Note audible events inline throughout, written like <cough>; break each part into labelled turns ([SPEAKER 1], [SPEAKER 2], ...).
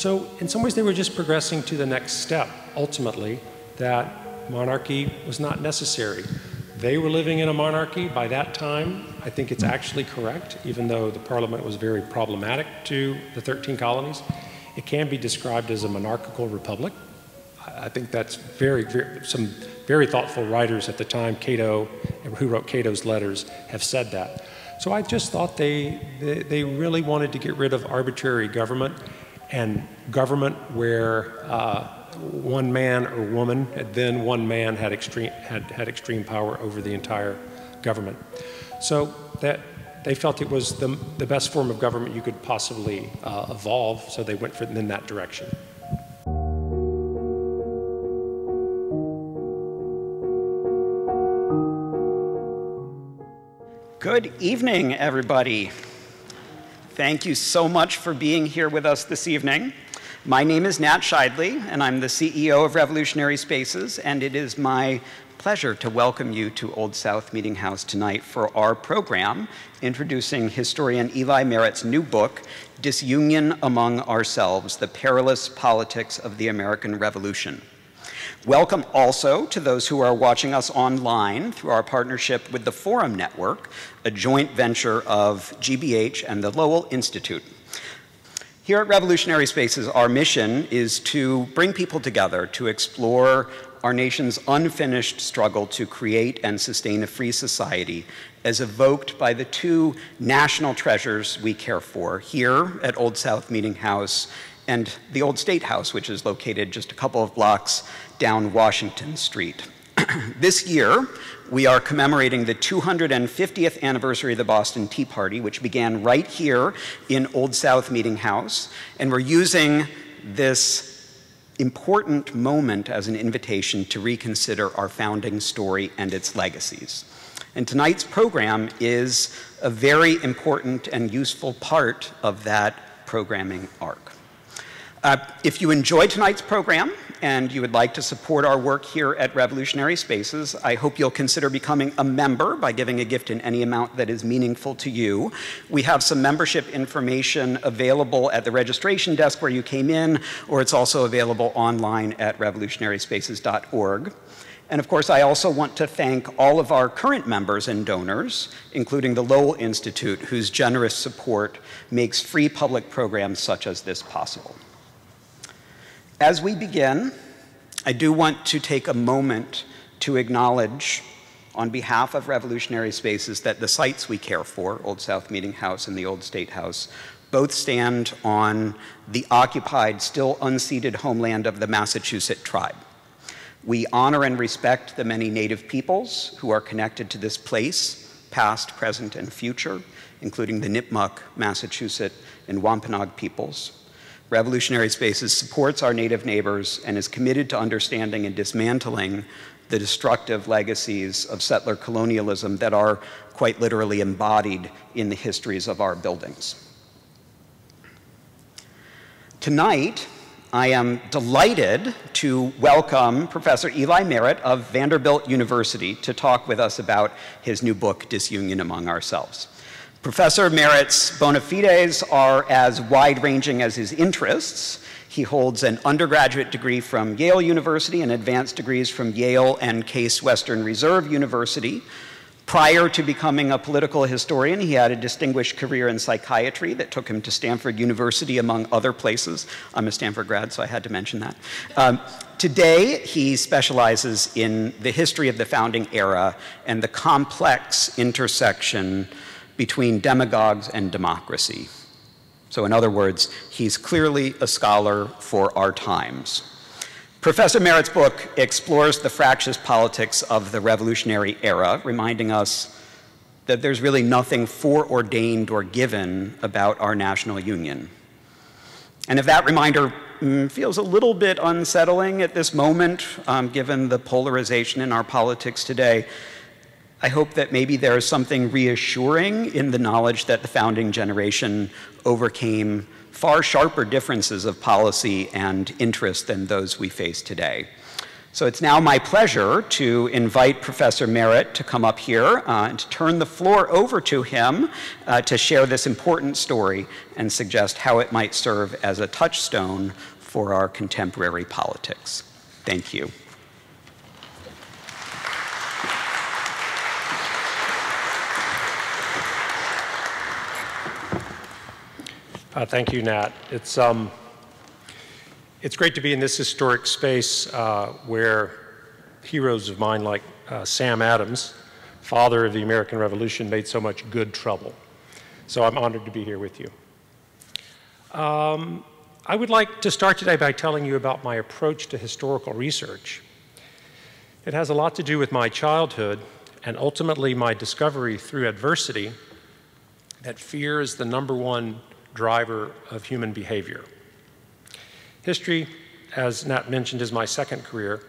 [SPEAKER 1] so, in some ways, they were just progressing to the next step, ultimately, that monarchy was not necessary. They were living in a monarchy by that time. I think it's actually correct, even though the parliament was very problematic to the 13 colonies. It can be described as a monarchical republic. I think that's very, very some very thoughtful writers at the time, Cato, who wrote Cato's letters, have said that. So I just thought they, they, they really wanted to get rid of arbitrary government and government where uh, one man or woman, then one man had extreme, had, had extreme power over the entire government. So that they felt it was the, the best form of government you could possibly uh, evolve, so they went for, in that direction.
[SPEAKER 2] Good evening, everybody. Thank you so much for being here with us this evening. My name is Nat Sheidley, and I'm the CEO of Revolutionary Spaces, and it is my pleasure to welcome you to Old South Meeting House tonight for our program introducing historian Eli Merritt's new book, Disunion Among Ourselves The Perilous Politics of the American Revolution. Welcome also to those who are watching us online through our partnership with the Forum Network, a joint venture of GBH and the Lowell Institute. Here at Revolutionary Spaces, our mission is to bring people together to explore our nation's unfinished struggle to create and sustain a free society as evoked by the two national treasures we care for here at Old South Meeting House and the Old State House, which is located just a couple of blocks down Washington Street. <clears throat> this year, we are commemorating the 250th anniversary of the Boston Tea Party, which began right here in Old South Meeting House. And we're using this important moment as an invitation to reconsider our founding story and its legacies. And tonight's program is a very important and useful part of that programming arc. Uh, if you enjoyed tonight's program and you would like to support our work here at Revolutionary Spaces, I hope you'll consider becoming a member by giving a gift in any amount that is meaningful to you. We have some membership information available at the registration desk where you came in, or it's also available online at revolutionaryspaces.org. And of course, I also want to thank all of our current members and donors, including the Lowell Institute, whose generous support makes free public programs such as this possible. As we begin, I do want to take a moment to acknowledge, on behalf of Revolutionary Spaces, that the sites we care for, Old South Meeting House and the Old State House, both stand on the occupied, still unceded homeland of the Massachusetts tribe. We honor and respect the many Native peoples who are connected to this place, past, present, and future, including the Nipmuc, Massachusetts, and Wampanoag peoples. Revolutionary Spaces supports our Native neighbors and is committed to understanding and dismantling the destructive legacies of settler colonialism that are quite literally embodied in the histories of our buildings. Tonight, I am delighted to welcome Professor Eli Merritt of Vanderbilt University to talk with us about his new book, Disunion Among Ourselves. Professor Merritt's bona fides are as wide ranging as his interests. He holds an undergraduate degree from Yale University and advanced degrees from Yale and Case Western Reserve University. Prior to becoming a political historian, he had a distinguished career in psychiatry that took him to Stanford University, among other places. I'm a Stanford grad, so I had to mention that. Um, today, he specializes in the history of the founding era and the complex intersection between demagogues and democracy. So, in other words, he's clearly a scholar for our times. Professor Merritt's book explores the fractious politics of the revolutionary era, reminding us that there's really nothing foreordained or given about our national union. And if that reminder mm, feels a little bit unsettling at this moment, um, given the polarization in our politics today, I hope that maybe there is something reassuring in the knowledge that the founding generation overcame far sharper differences of policy and interest than those we face today. So it's now my pleasure to invite Professor Merritt to come up here uh, and to turn the floor over to him uh, to share this important story and suggest how it might serve as a touchstone for our contemporary politics. Thank you.
[SPEAKER 1] Uh, thank you, Nat. It's, um, it's great to be in this historic space uh, where heroes of mine like uh, Sam Adams, father of the American Revolution, made so much good trouble. So I'm honored to be here with you. Um, I would like to start today by telling you about my approach to historical research. It has a lot to do with my childhood and ultimately my discovery through adversity that fear is the number one driver of human behavior. History, as Nat mentioned, is my second career.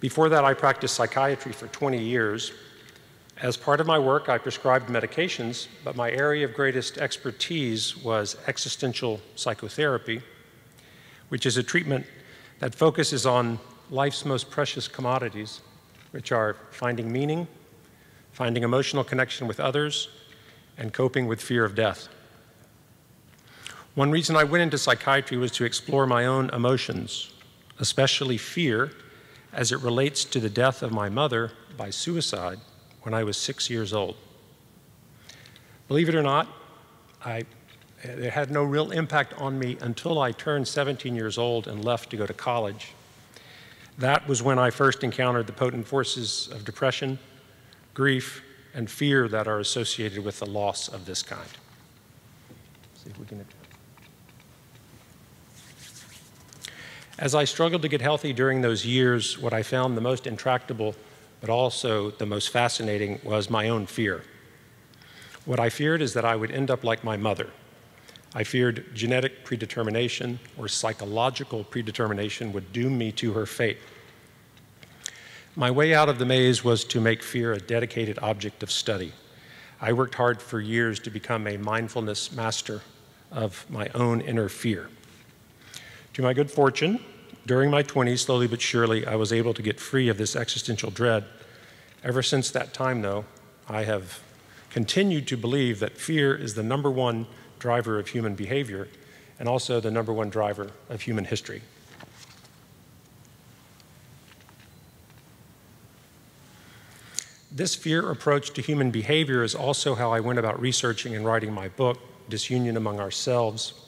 [SPEAKER 1] Before that, I practiced psychiatry for 20 years. As part of my work, I prescribed medications, but my area of greatest expertise was existential psychotherapy, which is a treatment that focuses on life's most precious commodities, which are finding meaning, finding emotional connection with others, and coping with fear of death. One reason I went into psychiatry was to explore my own emotions, especially fear, as it relates to the death of my mother by suicide when I was six years old. Believe it or not, I, it had no real impact on me until I turned 17 years old and left to go to college. That was when I first encountered the potent forces of depression, grief, and fear that are associated with the loss of this kind. Let's see if we can As I struggled to get healthy during those years, what I found the most intractable, but also the most fascinating, was my own fear. What I feared is that I would end up like my mother. I feared genetic predetermination or psychological predetermination would doom me to her fate. My way out of the maze was to make fear a dedicated object of study. I worked hard for years to become a mindfulness master of my own inner fear. To my good fortune, during my 20s, slowly but surely, I was able to get free of this existential dread. Ever since that time, though, I have continued to believe that fear is the number one driver of human behavior and also the number one driver of human history. This fear approach to human behavior is also how I went about researching and writing my book, Disunion Among Ourselves,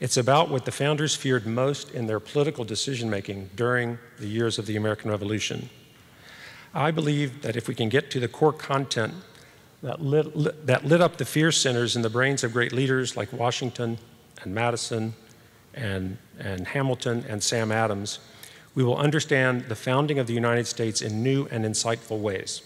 [SPEAKER 1] it's about what the founders feared most in their political decision making during the years of the American Revolution. I believe that if we can get to the core content that lit, lit, that lit up the fear centers in the brains of great leaders like Washington and Madison and, and Hamilton and Sam Adams, we will understand the founding of the United States in new and insightful ways.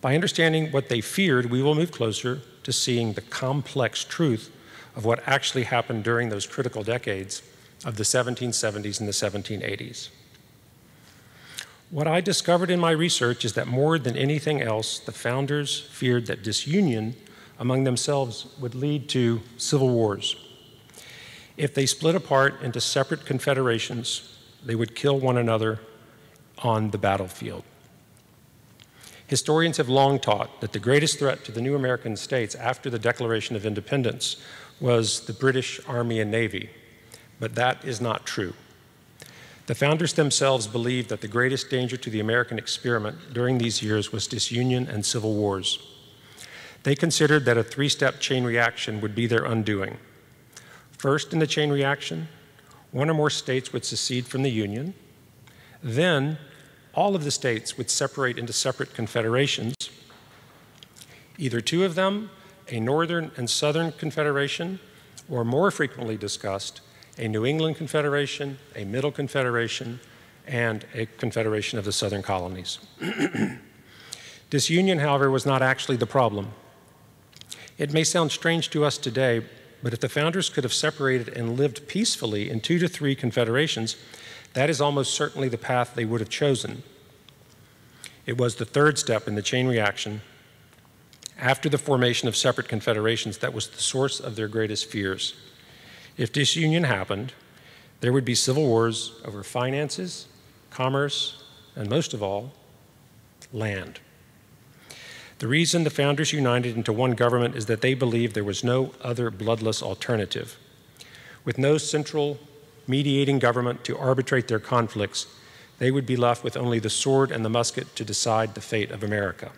[SPEAKER 1] By understanding what they feared, we will move closer to seeing the complex truth of what actually happened during those critical decades of the 1770s and the 1780s. What I discovered in my research is that more than anything else, the founders feared that disunion among themselves would lead to civil wars. If they split apart into separate confederations, they would kill one another on the battlefield. Historians have long taught that the greatest threat to the new American states after the Declaration of Independence was the British Army and Navy, but that is not true. The founders themselves believed that the greatest danger to the American experiment during these years was disunion and civil wars. They considered that a three step chain reaction would be their undoing. First, in the chain reaction, one or more states would secede from the Union. Then, all of the states would separate into separate confederations. Either two of them a Northern and Southern Confederation, or more frequently discussed, a New England Confederation, a Middle Confederation, and a Confederation of the Southern Colonies. <clears throat> Disunion, however, was not actually the problem. It may sound strange to us today, but if the founders could have separated and lived peacefully in two to three confederations, that is almost certainly the path they would have chosen. It was the third step in the chain reaction after the formation of separate confederations that was the source of their greatest fears. If disunion happened, there would be civil wars over finances, commerce, and most of all, land. The reason the founders united into one government is that they believed there was no other bloodless alternative. With no central mediating government to arbitrate their conflicts, they would be left with only the sword and the musket to decide the fate of America.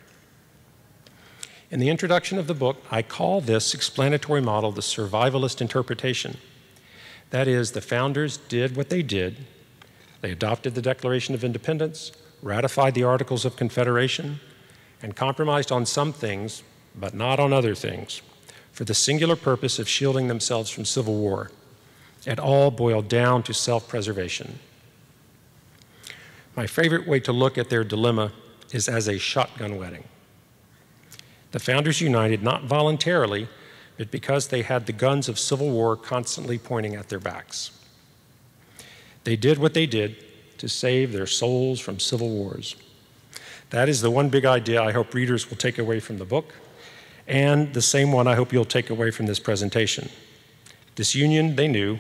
[SPEAKER 1] In the introduction of the book, I call this explanatory model the survivalist interpretation. That is, the founders did what they did. They adopted the Declaration of Independence, ratified the Articles of Confederation, and compromised on some things, but not on other things, for the singular purpose of shielding themselves from civil war. It all boiled down to self preservation. My favorite way to look at their dilemma is as a shotgun wedding. The founders united not voluntarily, but because they had the guns of civil war constantly pointing at their backs. They did what they did to save their souls from civil wars. That is the one big idea I hope readers will take away from the book, and the same one I hope you'll take away from this presentation. Disunion, they knew,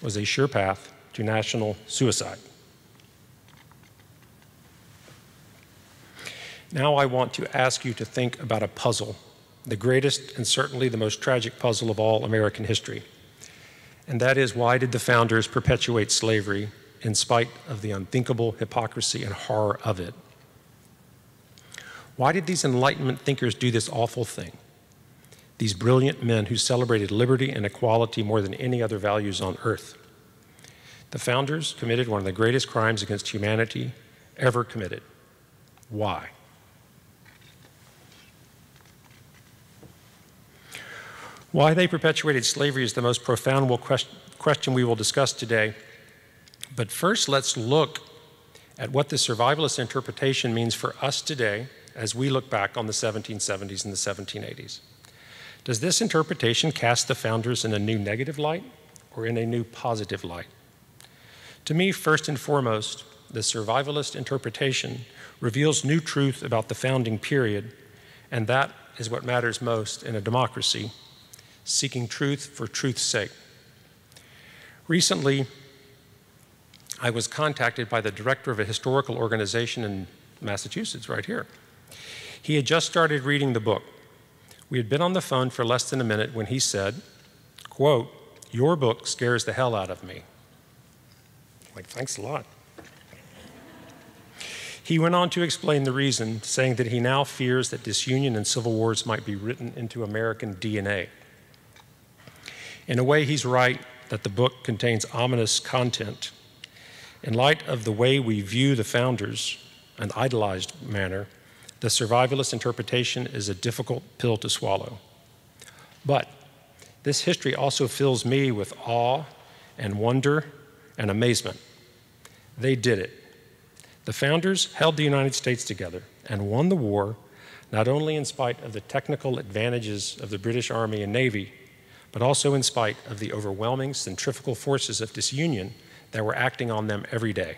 [SPEAKER 1] was a sure path to national suicide. Now I want to ask you to think about a puzzle, the greatest and certainly the most tragic puzzle of all American history. And that is why did the founders perpetuate slavery in spite of the unthinkable hypocrisy and horror of it? Why did these Enlightenment thinkers do this awful thing? These brilliant men who celebrated liberty and equality more than any other values on earth. The founders committed one of the greatest crimes against humanity ever committed. Why? Why they perpetuated slavery is the most profound question we will discuss today. But first, let's look at what the survivalist interpretation means for us today as we look back on the 1770s and the 1780s. Does this interpretation cast the founders in a new negative light or in a new positive light? To me, first and foremost, the survivalist interpretation reveals new truth about the founding period, and that is what matters most in a democracy, seeking truth for truth's sake. Recently, I was contacted by the director of a historical organization in Massachusetts, right here. He had just started reading the book. We had been on the phone for less than a minute when he said, quote, your book scares the hell out of me. Like, thanks a lot. He went on to explain the reason, saying that he now fears that disunion and civil wars might be written into American DNA. In a way, he's right that the book contains ominous content. In light of the way we view the founders, an idolized manner, the survivalist interpretation is a difficult pill to swallow. But this history also fills me with awe and wonder and amazement. They did it. The founders held the United States together and won the war, not only in spite of the technical advantages of the British Army and Navy, but also in spite of the overwhelming centrifugal forces of disunion that were acting on them every day.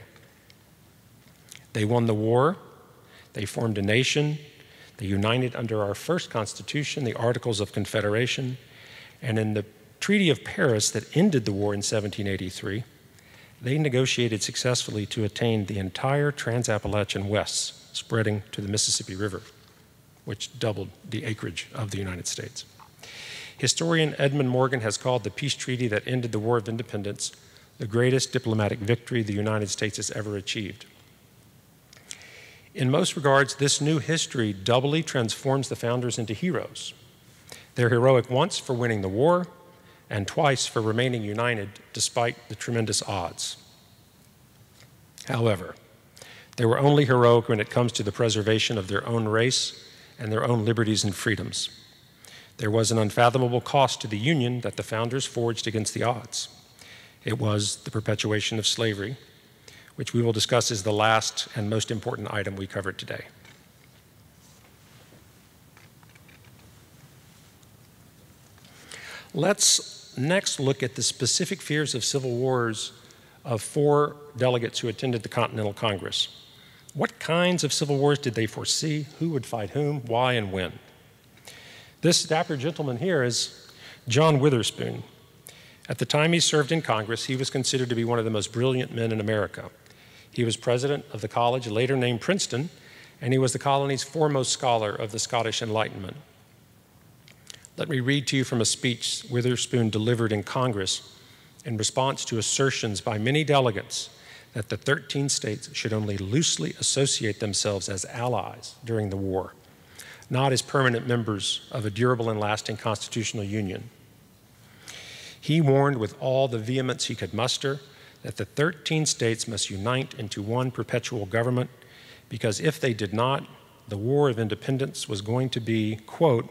[SPEAKER 1] They won the war they formed a nation. They united under our first Constitution, the Articles of Confederation. And in the Treaty of Paris that ended the war in 1783, they negotiated successfully to attain the entire Trans-Appalachian West, spreading to the Mississippi River, which doubled the acreage of the United States. Historian Edmund Morgan has called the peace treaty that ended the War of Independence the greatest diplomatic victory the United States has ever achieved. In most regards, this new history doubly transforms the founders into heroes. They're heroic once for winning the war, and twice for remaining united despite the tremendous odds. However, they were only heroic when it comes to the preservation of their own race and their own liberties and freedoms. There was an unfathomable cost to the Union that the founders forged against the odds. It was the perpetuation of slavery, which we will discuss as the last and most important item we covered today. Let's next look at the specific fears of civil wars of four delegates who attended the Continental Congress. What kinds of civil wars did they foresee? Who would fight whom? Why and when? This dapper gentleman here is John Witherspoon. At the time he served in Congress, he was considered to be one of the most brilliant men in America. He was president of the college later named Princeton, and he was the colony's foremost scholar of the Scottish Enlightenment. Let me read to you from a speech Witherspoon delivered in Congress in response to assertions by many delegates that the 13 states should only loosely associate themselves as allies during the war, not as permanent members of a durable and lasting constitutional union. He warned with all the vehemence he could muster that the 13 states must unite into one perpetual government because if they did not, the War of Independence was going to be, quote,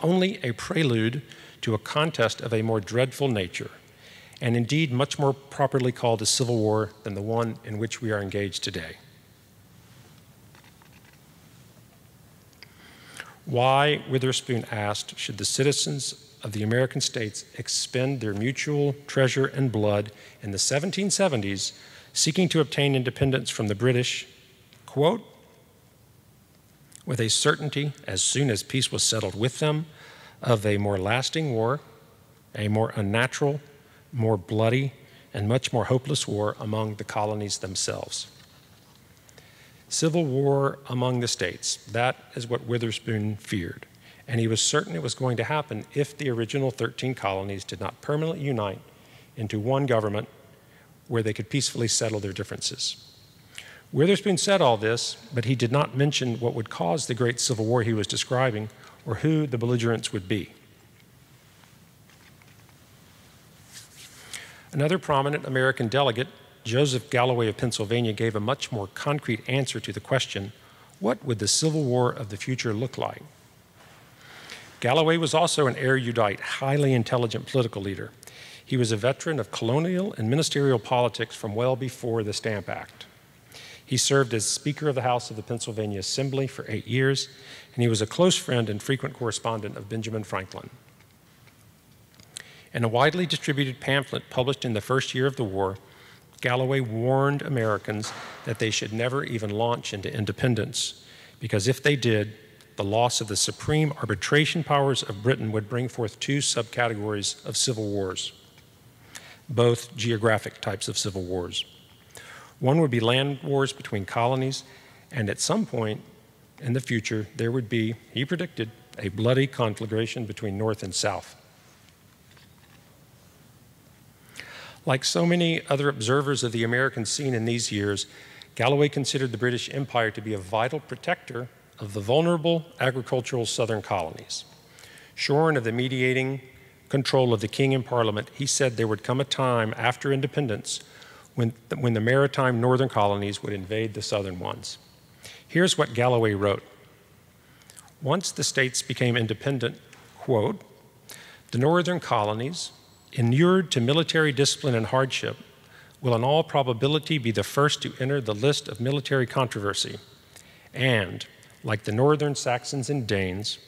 [SPEAKER 1] only a prelude to a contest of a more dreadful nature, and indeed much more properly called a civil war than the one in which we are engaged today. Why, Witherspoon asked, should the citizens of the American states expend their mutual treasure and blood in the 1770s seeking to obtain independence from the British, quote, with a certainty as soon as peace was settled with them of a more lasting war, a more unnatural, more bloody, and much more hopeless war among the colonies themselves. Civil war among the states, that is what Witherspoon feared and he was certain it was going to happen if the original 13 colonies did not permanently unite into one government where they could peacefully settle their differences. Witherspoon said all this, but he did not mention what would cause the great civil war he was describing or who the belligerents would be. Another prominent American delegate, Joseph Galloway of Pennsylvania, gave a much more concrete answer to the question what would the Civil War of the future look like? Galloway was also an erudite, highly intelligent political leader. He was a veteran of colonial and ministerial politics from well before the Stamp Act. He served as Speaker of the House of the Pennsylvania Assembly for eight years, and he was a close friend and frequent correspondent of Benjamin Franklin. In a widely distributed pamphlet published in the first year of the war, Galloway warned Americans that they should never even launch into independence, because if they did, the loss of the supreme arbitration powers of Britain would bring forth two subcategories of civil wars, both geographic types of civil wars. One would be land wars between colonies, and at some point in the future, there would be, he predicted, a bloody conflagration between North and South. Like so many other observers of the American scene in these years, Galloway considered the British Empire to be a vital protector of the vulnerable agricultural southern colonies. Shorn of the mediating control of the king and parliament, he said there would come a time after independence when, when the maritime northern colonies would invade the southern ones. Here's what Galloway wrote. Once the states became independent, quote, the northern colonies, inured to military discipline and hardship, will in all probability be the first to enter the list of military controversy, and like the northern Saxons and Danes,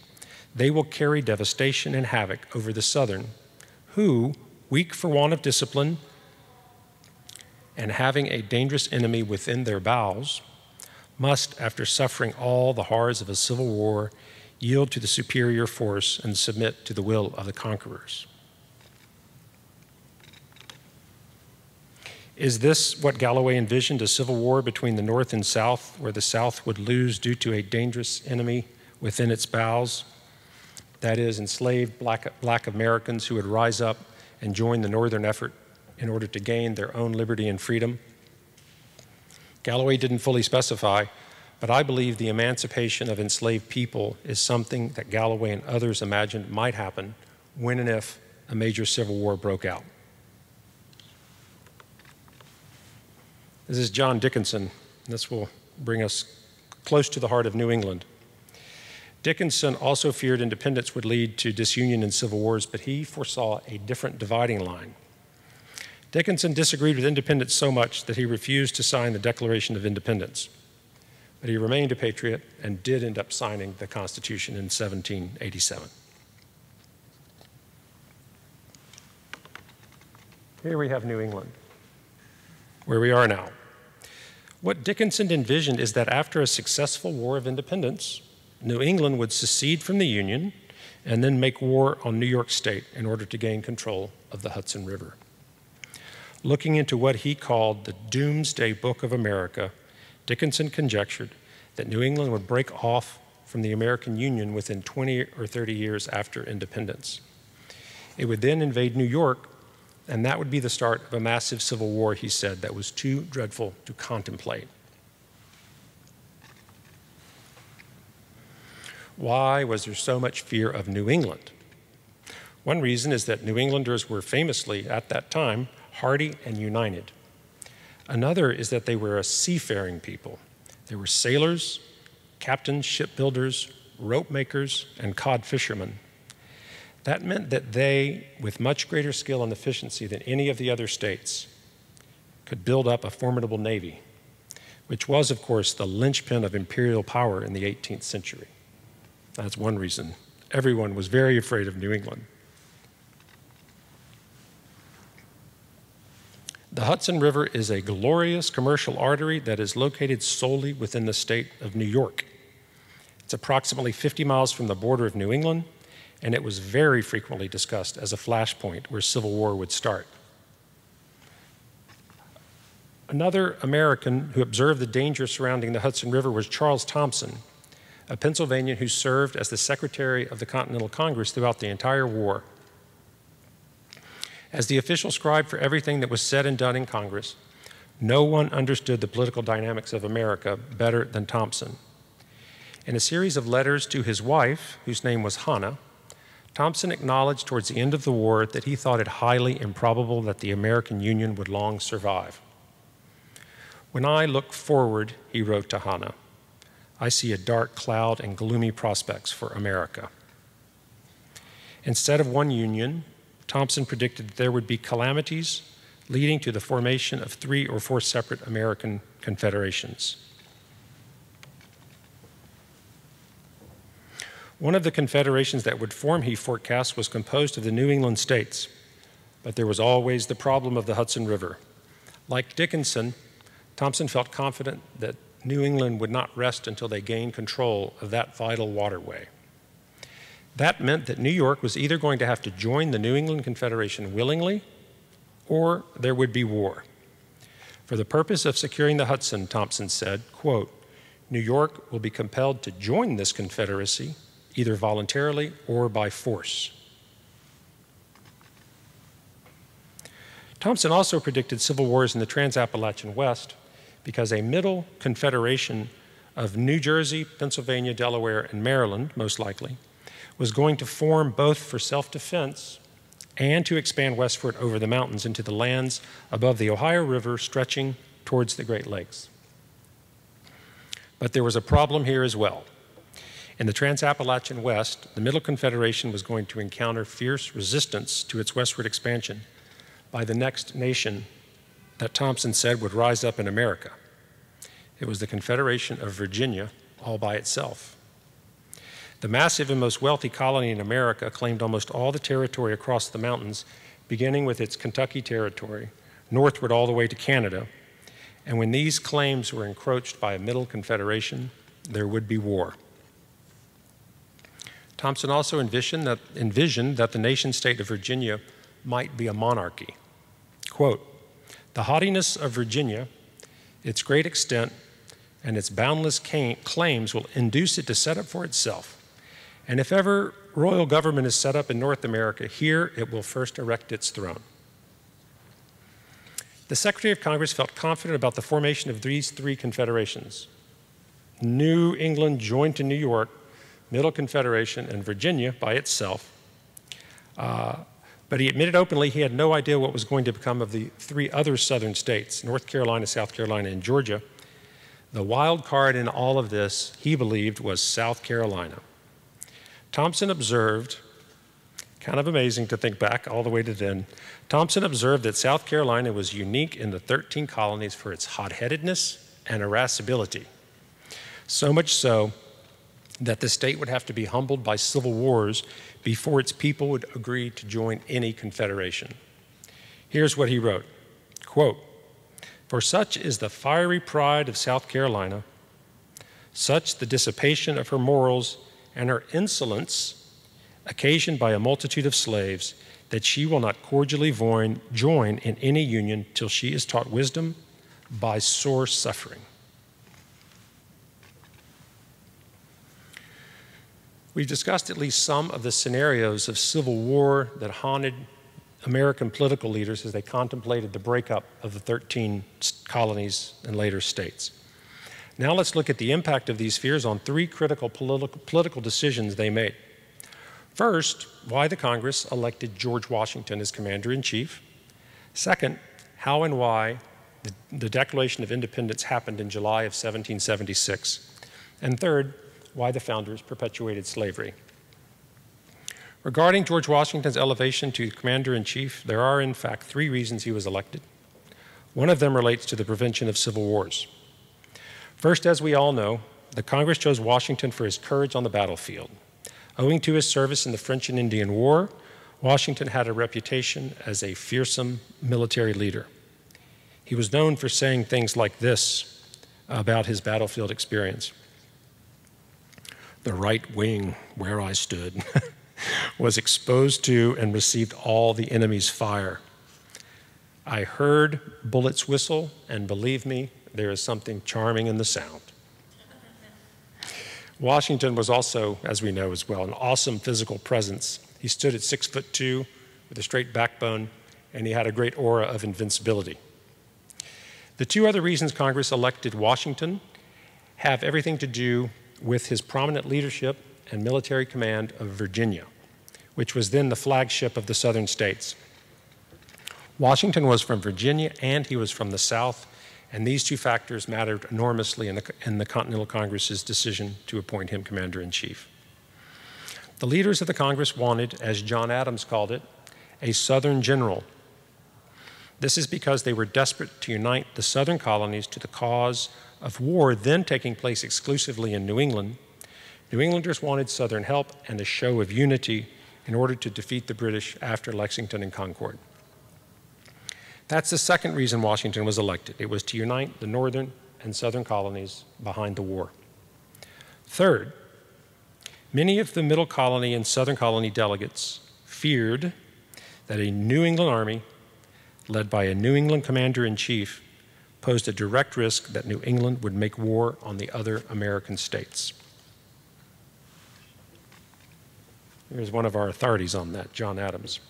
[SPEAKER 1] they will carry devastation and havoc over the southern, who, weak for want of discipline and having a dangerous enemy within their bowels, must, after suffering all the horrors of a civil war, yield to the superior force and submit to the will of the conquerors. Is this what Galloway envisioned a civil war between the North and South, where the South would lose due to a dangerous enemy within its bowels? That is, enslaved black, black Americans who would rise up and join the Northern effort in order to gain their own liberty and freedom? Galloway didn't fully specify, but I believe the emancipation of enslaved people is something that Galloway and others imagined might happen when and if a major civil war broke out. This is John Dickinson. This will bring us close to the heart of New England. Dickinson also feared independence would lead to disunion and civil wars, but he foresaw a different dividing line. Dickinson disagreed with independence so much that he refused to sign the Declaration of Independence. But he remained a patriot and did end up signing the Constitution in 1787. Here we have New England, where we are now. What Dickinson envisioned is that after a successful war of independence, New England would secede from the Union and then make war on New York State in order to gain control of the Hudson River. Looking into what he called the Doomsday Book of America, Dickinson conjectured that New England would break off from the American Union within 20 or 30 years after independence. It would then invade New York, and that would be the start of a massive civil war, he said, that was too dreadful to contemplate. Why was there so much fear of New England? One reason is that New Englanders were famously, at that time, hardy and united. Another is that they were a seafaring people. They were sailors, captains, shipbuilders, rope makers, and cod fishermen. That meant that they, with much greater skill and efficiency than any of the other states, could build up a formidable navy, which was, of course, the linchpin of imperial power in the 18th century. That's one reason. Everyone was very afraid of New England. The Hudson River is a glorious commercial artery that is located solely within the state of New York. It's approximately 50 miles from the border of New England, and it was very frequently discussed as a flashpoint where civil war would start. Another American who observed the danger surrounding the Hudson River was Charles Thomson, a Pennsylvanian who served as the Secretary of the Continental Congress throughout the entire war. As the official scribe for everything that was said and done in Congress, no one understood the political dynamics of America better than Thomson. In a series of letters to his wife, whose name was Hannah, Thomson acknowledged towards the end of the war that he thought it highly improbable that the American Union would long survive. When I look forward, he wrote to Hannah, I see a dark cloud and gloomy prospects for America. Instead of one union, Thomson predicted that there would be calamities leading to the formation of three or four separate American confederations. One of the confederations that would form, he forecast, was composed of the New England states, but there was always the problem of the Hudson River. Like Dickinson, Thomson felt confident that New England would not rest until they gained control of that vital waterway. That meant that New York was either going to have to join the New England Confederation willingly or there would be war. For the purpose of securing the Hudson, Thomson said, quote, New York will be compelled to join this confederacy either voluntarily or by force. Thomson also predicted civil wars in the Trans-Appalachian West because a middle confederation of New Jersey, Pennsylvania, Delaware, and Maryland, most likely, was going to form both for self defense and to expand westward over the mountains into the lands above the Ohio River stretching towards the Great Lakes. But there was a problem here as well. In the Trans-Appalachian West, the Middle Confederation was going to encounter fierce resistance to its westward expansion by the next nation that Thomson said would rise up in America. It was the Confederation of Virginia all by itself. The massive and most wealthy colony in America claimed almost all the territory across the mountains, beginning with its Kentucky territory, northward all the way to Canada. And when these claims were encroached by a Middle Confederation, there would be war. Thomson also envisioned that, envisioned that the nation state of Virginia might be a monarchy. Quote, the haughtiness of Virginia, its great extent, and its boundless claims will induce it to set up for itself. And if ever royal government is set up in North America, here it will first erect its throne. The Secretary of Congress felt confident about the formation of these three confederations. New England joined to New York, Middle Confederation, and Virginia by itself. Uh, but he admitted openly he had no idea what was going to become of the three other southern states, North Carolina, South Carolina, and Georgia. The wild card in all of this, he believed, was South Carolina. Thomson observed, kind of amazing to think back all the way to then, Thomson observed that South Carolina was unique in the 13 colonies for its hot headedness and irascibility. So much so that the state would have to be humbled by civil wars before its people would agree to join any confederation. Here's what he wrote quote, For such is the fiery pride of South Carolina, such the dissipation of her morals and her insolence, occasioned by a multitude of slaves, that she will not cordially join in any union till she is taught wisdom by sore suffering. We've discussed at least some of the scenarios of civil war that haunted American political leaders as they contemplated the breakup of the 13 colonies and later states. Now let's look at the impact of these fears on three critical political, political decisions they made. First, why the Congress elected George Washington as Commander in Chief. Second, how and why the, the Declaration of Independence happened in July of 1776. And third, why the founders perpetuated slavery. Regarding George Washington's elevation to commander in chief, there are in fact three reasons he was elected. One of them relates to the prevention of civil wars. First, as we all know, the Congress chose Washington for his courage on the battlefield. Owing to his service in the French and Indian War, Washington had a reputation as a fearsome military leader. He was known for saying things like this about his battlefield experience the right wing where I stood <laughs> was exposed to and received all the enemy's fire. I heard bullets whistle, and believe me, there is something charming in the sound. Washington was also, as we know as well, an awesome physical presence. He stood at six foot two with a straight backbone, and he had a great aura of invincibility. The two other reasons Congress elected Washington have everything to do with his prominent leadership and military command of Virginia, which was then the flagship of the southern states. Washington was from Virginia and he was from the South, and these two factors mattered enormously in the, in the Continental Congress's decision to appoint him commander in chief. The leaders of the Congress wanted, as John Adams called it, a Southern general. This is because they were desperate to unite the Southern colonies to the cause of war then taking place exclusively in New England, New Englanders wanted Southern help and a show of unity in order to defeat the British after Lexington and Concord. That's the second reason Washington was elected. It was to unite the northern and southern colonies behind the war. Third, many of the middle colony and southern colony delegates feared that a New England army led by a New England commander in chief posed a direct risk that New England would make war on the other American states. Here's one of our authorities on that, John Adams.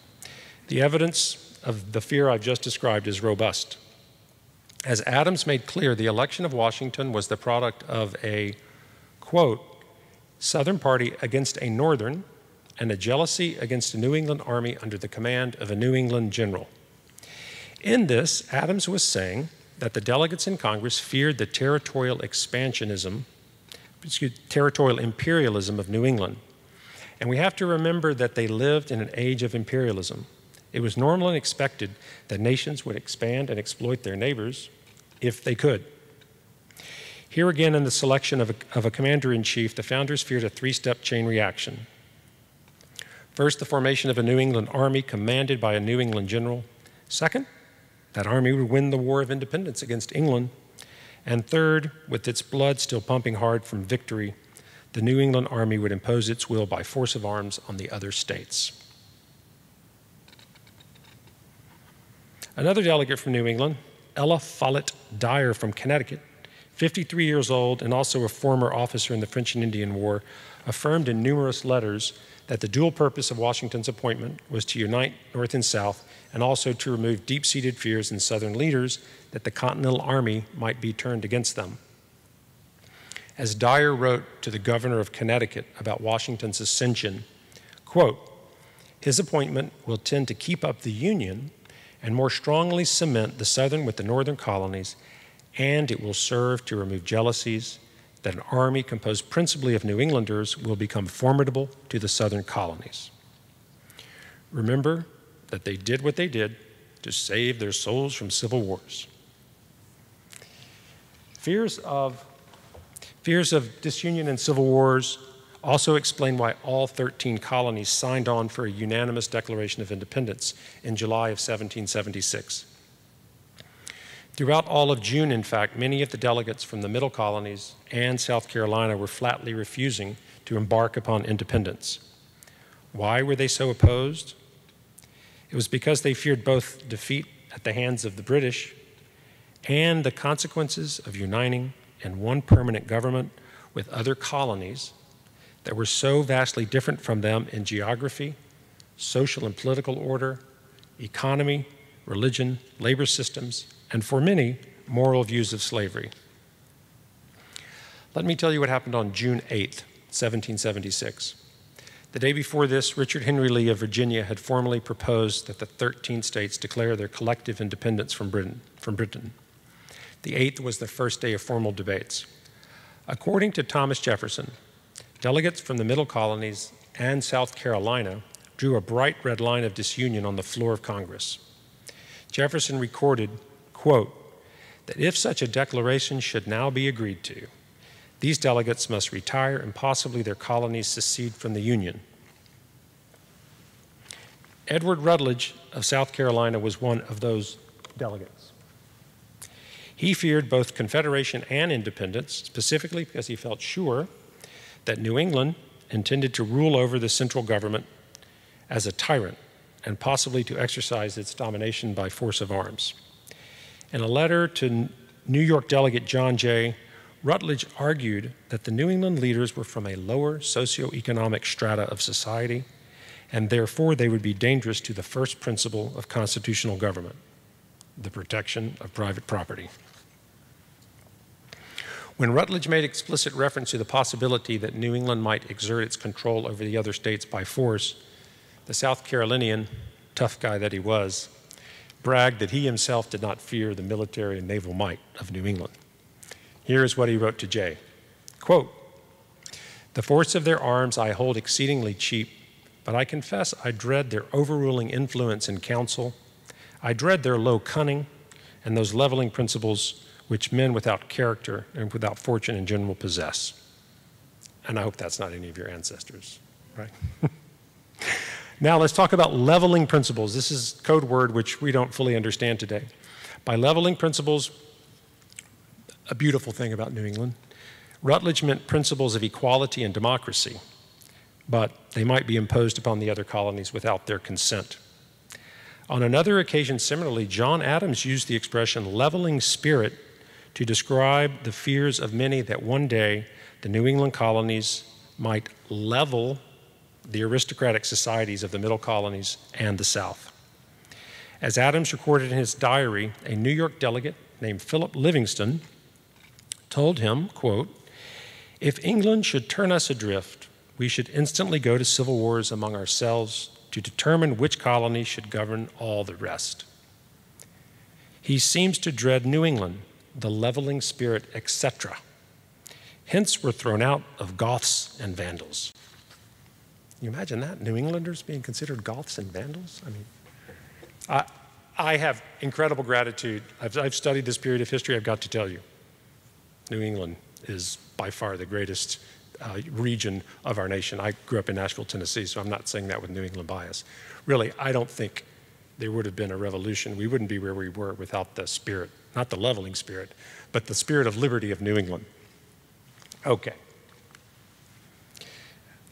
[SPEAKER 1] The evidence of the fear I've just described is robust. As Adams made clear, the election of Washington was the product of a, quote, Southern party against a Northern and a jealousy against a New England army under the command of a New England general. In this, Adams was saying that the delegates in Congress feared the territorial expansionism, excuse, territorial imperialism of New England. And we have to remember that they lived in an age of imperialism. It was normal and expected that nations would expand and exploit their neighbors if they could. Here again, in the selection of a, of a commander in chief, the founders feared a three step chain reaction. First, the formation of a New England army commanded by a New England general. Second, that army would win the War of Independence against England. And third, with its blood still pumping hard from victory, the New England Army would impose its will by force of arms on the other states. Another delegate from New England, Eliphalet Dyer from Connecticut, 53 years old and also a former officer in the French and Indian War, affirmed in numerous letters that the dual purpose of Washington's appointment was to unite North and South and also to remove deep seated fears in Southern leaders that the Continental Army might be turned against them. As Dyer wrote to the governor of Connecticut about Washington's ascension, quote, his appointment will tend to keep up the Union and more strongly cement the Southern with the Northern colonies, and it will serve to remove jealousies that an army composed principally of New Englanders will become formidable to the Southern colonies. Remember, that they did what they did to save their souls from civil wars. Fears of, fears of disunion and civil wars also explain why all 13 colonies signed on for a unanimous Declaration of Independence in July of 1776. Throughout all of June, in fact, many of the delegates from the middle colonies and South Carolina were flatly refusing to embark upon independence. Why were they so opposed? It was because they feared both defeat at the hands of the British and the consequences of uniting in one permanent government with other colonies that were so vastly different from them in geography, social and political order, economy, religion, labor systems, and for many, moral views of slavery. Let me tell you what happened on June 8, 1776. The day before this, Richard Henry Lee of Virginia had formally proposed that the 13 states declare their collective independence from Britain. From Britain. The 8th was the first day of formal debates. According to Thomas Jefferson, delegates from the Middle Colonies and South Carolina drew a bright red line of disunion on the floor of Congress. Jefferson recorded, quote, that if such a declaration should now be agreed to, these delegates must retire and possibly their colonies secede from the Union. Edward Rutledge of South Carolina was one of those delegates. He feared both Confederation and independence, specifically because he felt sure that New England intended to rule over the central government as a tyrant and possibly to exercise its domination by force of arms. In a letter to New York delegate John Jay, Rutledge argued that the New England leaders were from a lower socioeconomic strata of society, and therefore they would be dangerous to the first principle of constitutional government the protection of private property. When Rutledge made explicit reference to the possibility that New England might exert its control over the other states by force, the South Carolinian, tough guy that he was, bragged that he himself did not fear the military and naval might of New England. Here is what he wrote to Jay. Quote, the force of their arms I hold exceedingly cheap, but I confess I dread their overruling influence in council. I dread their low cunning and those leveling principles which men without character and without fortune in general possess. And I hope that's not any of your ancestors, right? <laughs> now let's talk about leveling principles. This is code word which we don't fully understand today. By leveling principles, a beautiful thing about New England. Rutledge meant principles of equality and democracy, but they might be imposed upon the other colonies without their consent. On another occasion, similarly, John Adams used the expression leveling spirit to describe the fears of many that one day the New England colonies might level the aristocratic societies of the middle colonies and the South. As Adams recorded in his diary, a New York delegate named Philip Livingston told him, quote, if England should turn us adrift, we should instantly go to civil wars among ourselves to determine which colony should govern all the rest. He seems to dread New England, the leveling spirit, etc. Hence, we're thrown out of Goths and Vandals. You imagine that? New Englanders being considered Goths and Vandals? I mean, I, I have incredible gratitude. I've, I've studied this period of history, I've got to tell you. New England is by far the greatest uh, region of our nation. I grew up in Nashville, Tennessee, so I'm not saying that with New England bias. Really, I don't think there would have been a revolution. We wouldn't be where we were without the spirit, not the leveling spirit, but the spirit of liberty of New England. Okay.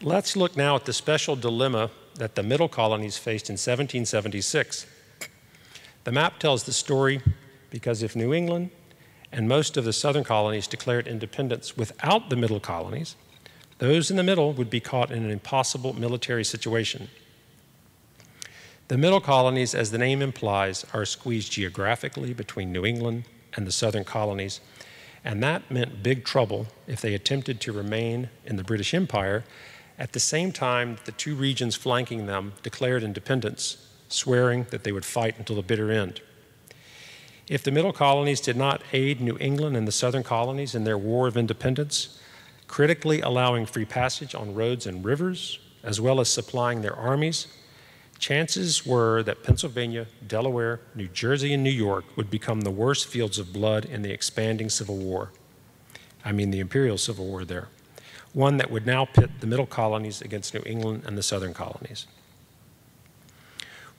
[SPEAKER 1] Let's look now at the special dilemma that the middle colonies faced in 1776. The map tells the story because if New England and most of the southern colonies declared independence without the middle colonies, those in the middle would be caught in an impossible military situation. The middle colonies, as the name implies, are squeezed geographically between New England and the southern colonies, and that meant big trouble if they attempted to remain in the British Empire at the same time the two regions flanking them declared independence, swearing that they would fight until the bitter end. If the middle colonies did not aid New England and the southern colonies in their war of independence, critically allowing free passage on roads and rivers, as well as supplying their armies, chances were that Pennsylvania, Delaware, New Jersey, and New York would become the worst fields of blood in the expanding Civil War. I mean, the Imperial Civil War there. One that would now pit the middle colonies against New England and the southern colonies.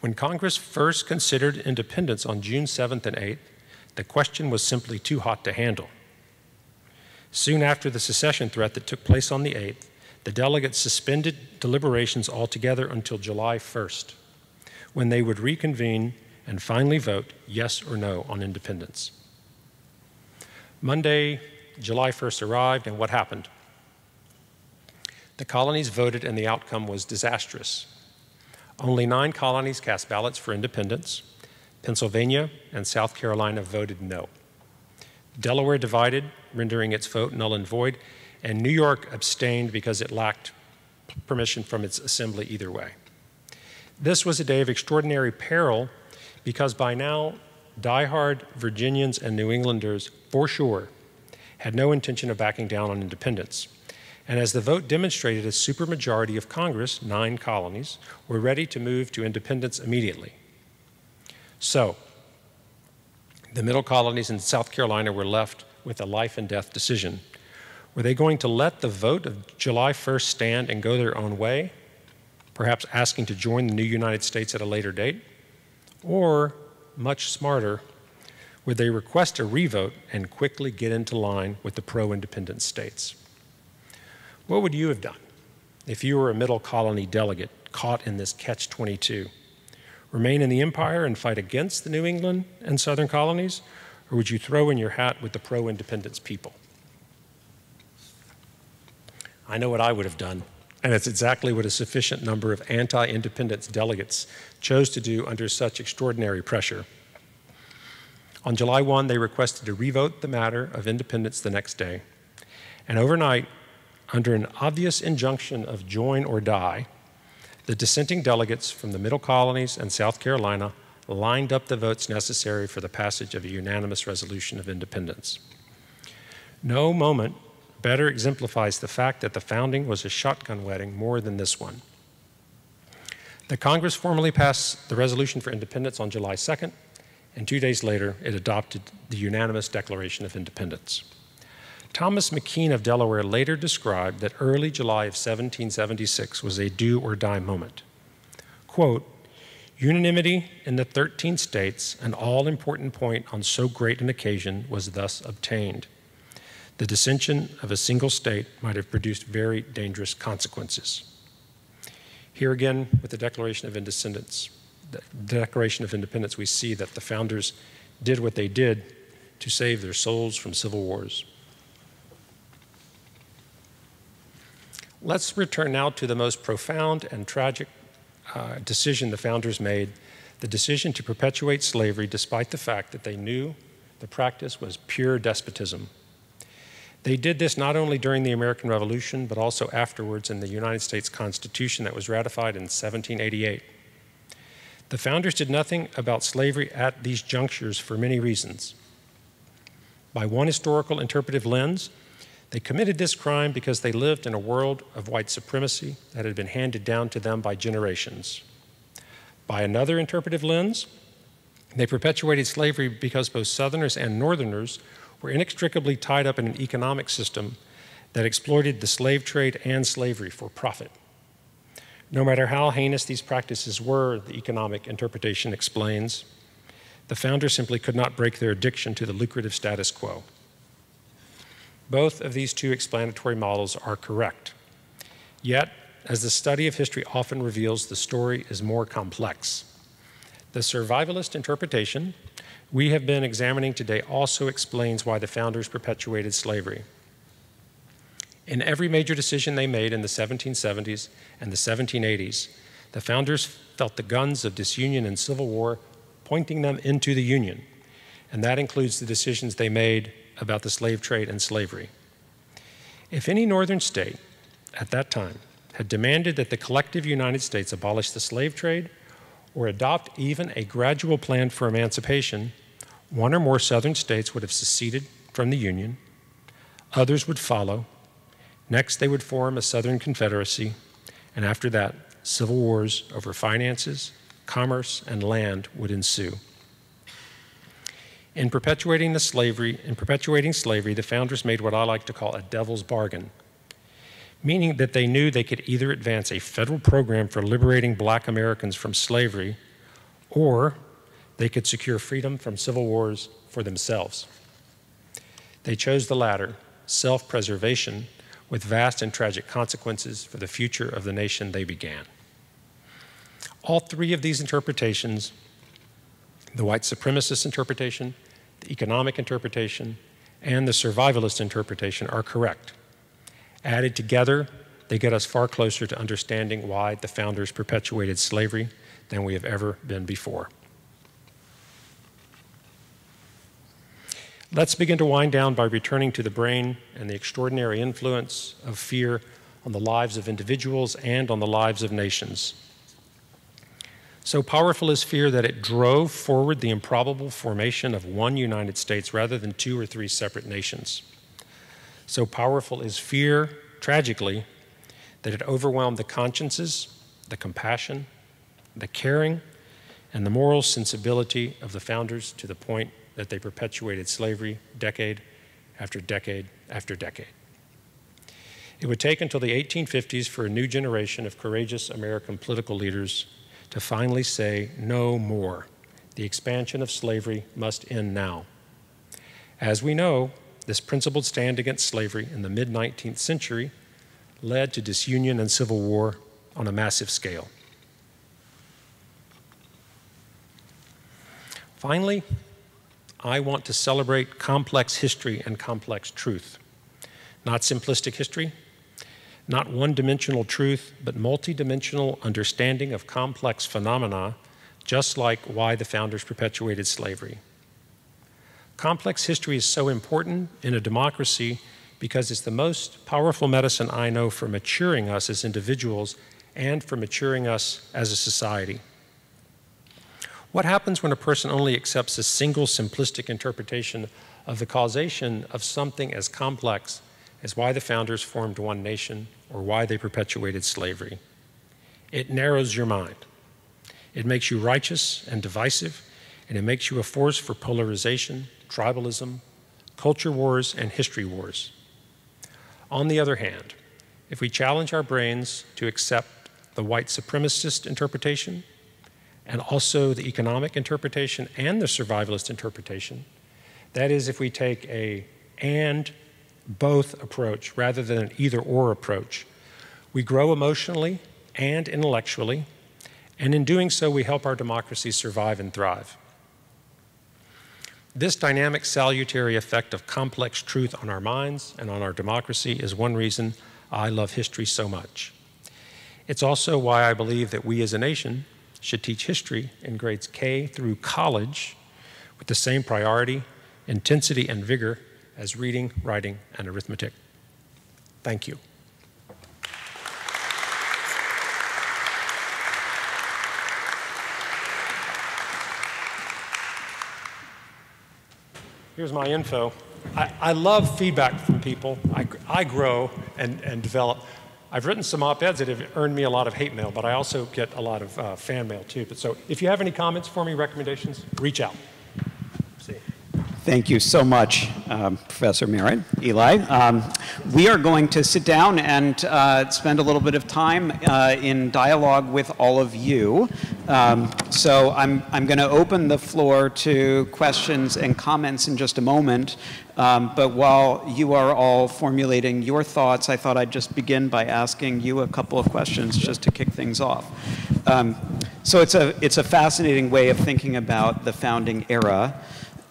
[SPEAKER 1] When Congress first considered independence on June 7th and 8th, the question was simply too hot to handle. Soon after the secession threat that took place on the 8th, the delegates suspended deliberations altogether until July 1st, when they would reconvene and finally vote yes or no on independence. Monday, July 1st arrived, and what happened? The colonies voted, and the outcome was disastrous. Only nine colonies cast ballots for independence. Pennsylvania and South Carolina voted no. Delaware divided, rendering its vote null and void, and New York abstained because it lacked permission from its assembly either way. This was a day of extraordinary peril because by now, die-hard Virginians and New Englanders, for sure, had no intention of backing down on independence. And as the vote demonstrated, a supermajority of Congress, nine colonies, were ready to move to independence immediately. So, the middle colonies in South Carolina were left with a life and death decision. Were they going to let the vote of July 1st stand and go their own way, perhaps asking to join the new United States at a later date? Or, much smarter, would they request a revote and quickly get into line with the pro independence states? What would you have done if you were a middle colony delegate caught in this catch 22? Remain in the empire and fight against the New England and southern colonies? Or would you throw in your hat with the pro independence people? I know what I would have done, and it's exactly what a sufficient number of anti independence delegates chose to do under such extraordinary pressure. On July 1, they requested to revote the matter of independence the next day. And overnight, under an obvious injunction of join or die, the dissenting delegates from the Middle Colonies and South Carolina lined up the votes necessary for the passage of a unanimous resolution of independence. No moment better exemplifies the fact that the founding was a shotgun wedding more than this one. The Congress formally passed the resolution for independence on July 2nd, and two days later, it adopted the unanimous Declaration of Independence. Thomas McKean of Delaware later described that early July of 1776 was a do or die moment. Quote, Unanimity in the 13 states, an all important point on so great an occasion, was thus obtained. The dissension of a single state might have produced very dangerous consequences. Here again, with the Declaration of Independence, the Declaration of Independence, we see that the founders did what they did to save their souls from civil wars. Let's return now to the most profound and tragic uh, decision the founders made the decision to perpetuate slavery despite the fact that they knew the practice was pure despotism. They did this not only during the American Revolution, but also afterwards in the United States Constitution that was ratified in 1788. The founders did nothing about slavery at these junctures for many reasons. By one historical interpretive lens, they committed this crime because they lived in a world of white supremacy that had been handed down to them by generations. By another interpretive lens, they perpetuated slavery because both Southerners and Northerners were inextricably tied up in an economic system that exploited the slave trade and slavery for profit. No matter how heinous these practices were, the economic interpretation explains, the founders simply could not break their addiction to the lucrative status quo. Both of these two explanatory models are correct. Yet, as the study of history often reveals, the story is more complex. The survivalist interpretation we have been examining today also explains why the founders perpetuated slavery. In every major decision they made in the 1770s and the 1780s, the founders felt the guns of disunion and civil war pointing them into the Union, and that includes the decisions they made about the slave trade and slavery. If any northern state at that time had demanded that the collective United States abolish the slave trade or adopt even a gradual plan for emancipation, one or more southern states would have seceded from the Union, others would follow. Next, they would form a Southern Confederacy, and after that, civil wars over finances, commerce, and land would ensue. In perpetuating the slavery, in perpetuating slavery, the founders made what I like to call a devil's bargain, meaning that they knew they could either advance a federal program for liberating black Americans from slavery, or they could secure freedom from civil wars for themselves. They chose the latter, self preservation, with vast and tragic consequences for the future of the nation they began. All three of these interpretations the white supremacist interpretation, the economic interpretation, and the survivalist interpretation are correct. Added together, they get us far closer to understanding why the founders perpetuated slavery than we have ever been before. Let's begin to wind down by returning to the brain and the extraordinary influence of fear on the lives of individuals and on the lives of nations. So powerful is fear that it drove forward the improbable formation of one United States rather than two or three separate nations. So powerful is fear, tragically, that it overwhelmed the consciences, the compassion, the caring, and the moral sensibility of the founders to the point that they perpetuated slavery decade after decade after decade. It would take until the 1850s for a new generation of courageous American political leaders to finally say, no more. The expansion of slavery must end now. As we know, this principled stand against slavery in the mid 19th century led to disunion and civil war on a massive scale. Finally, I want to celebrate complex history and complex truth. Not simplistic history, not one dimensional truth, but multidimensional understanding of complex phenomena, just like why the founders perpetuated slavery. Complex history is so important in a democracy because it's the most powerful medicine I know for maturing us as individuals and for maturing us as a society. What happens when a person only accepts a single simplistic interpretation of the causation of something as complex as why the founders formed one nation or why they perpetuated slavery? It narrows your mind. It makes you righteous and divisive, and it makes you a force for polarization, tribalism, culture wars, and history wars. On the other hand, if we challenge our brains to accept the white supremacist interpretation, and also the economic interpretation and the survivalist interpretation. That is, if we take a and both approach rather than an either or approach, we grow emotionally and intellectually, and in doing so, we help our democracy survive and thrive. This dynamic salutary effect of complex truth on our minds and on our democracy is one reason I love history so much. It's also why I believe that we as a nation should teach history in grades K through college with the same priority, intensity, and vigor as reading, writing, and arithmetic. Thank you. Here's my info. I, I love feedback from people. I, I grow and, and develop. I've written some op-eds that have earned me a lot of hate mail, but I also get a lot of uh, fan mail too. But so if you have any comments for me, recommendations, reach out.
[SPEAKER 2] Thank you so much, um, Professor Merritt, Eli. Um, we are going to sit down and uh, spend a little bit of time uh, in dialogue with all of you. Um, so I'm, I'm going to open the floor to questions and comments in just a moment. Um, but while you are all formulating your thoughts, I thought I'd just begin by asking you a couple of questions just to kick things off. Um, so it's a, it's a fascinating way of thinking about the founding era.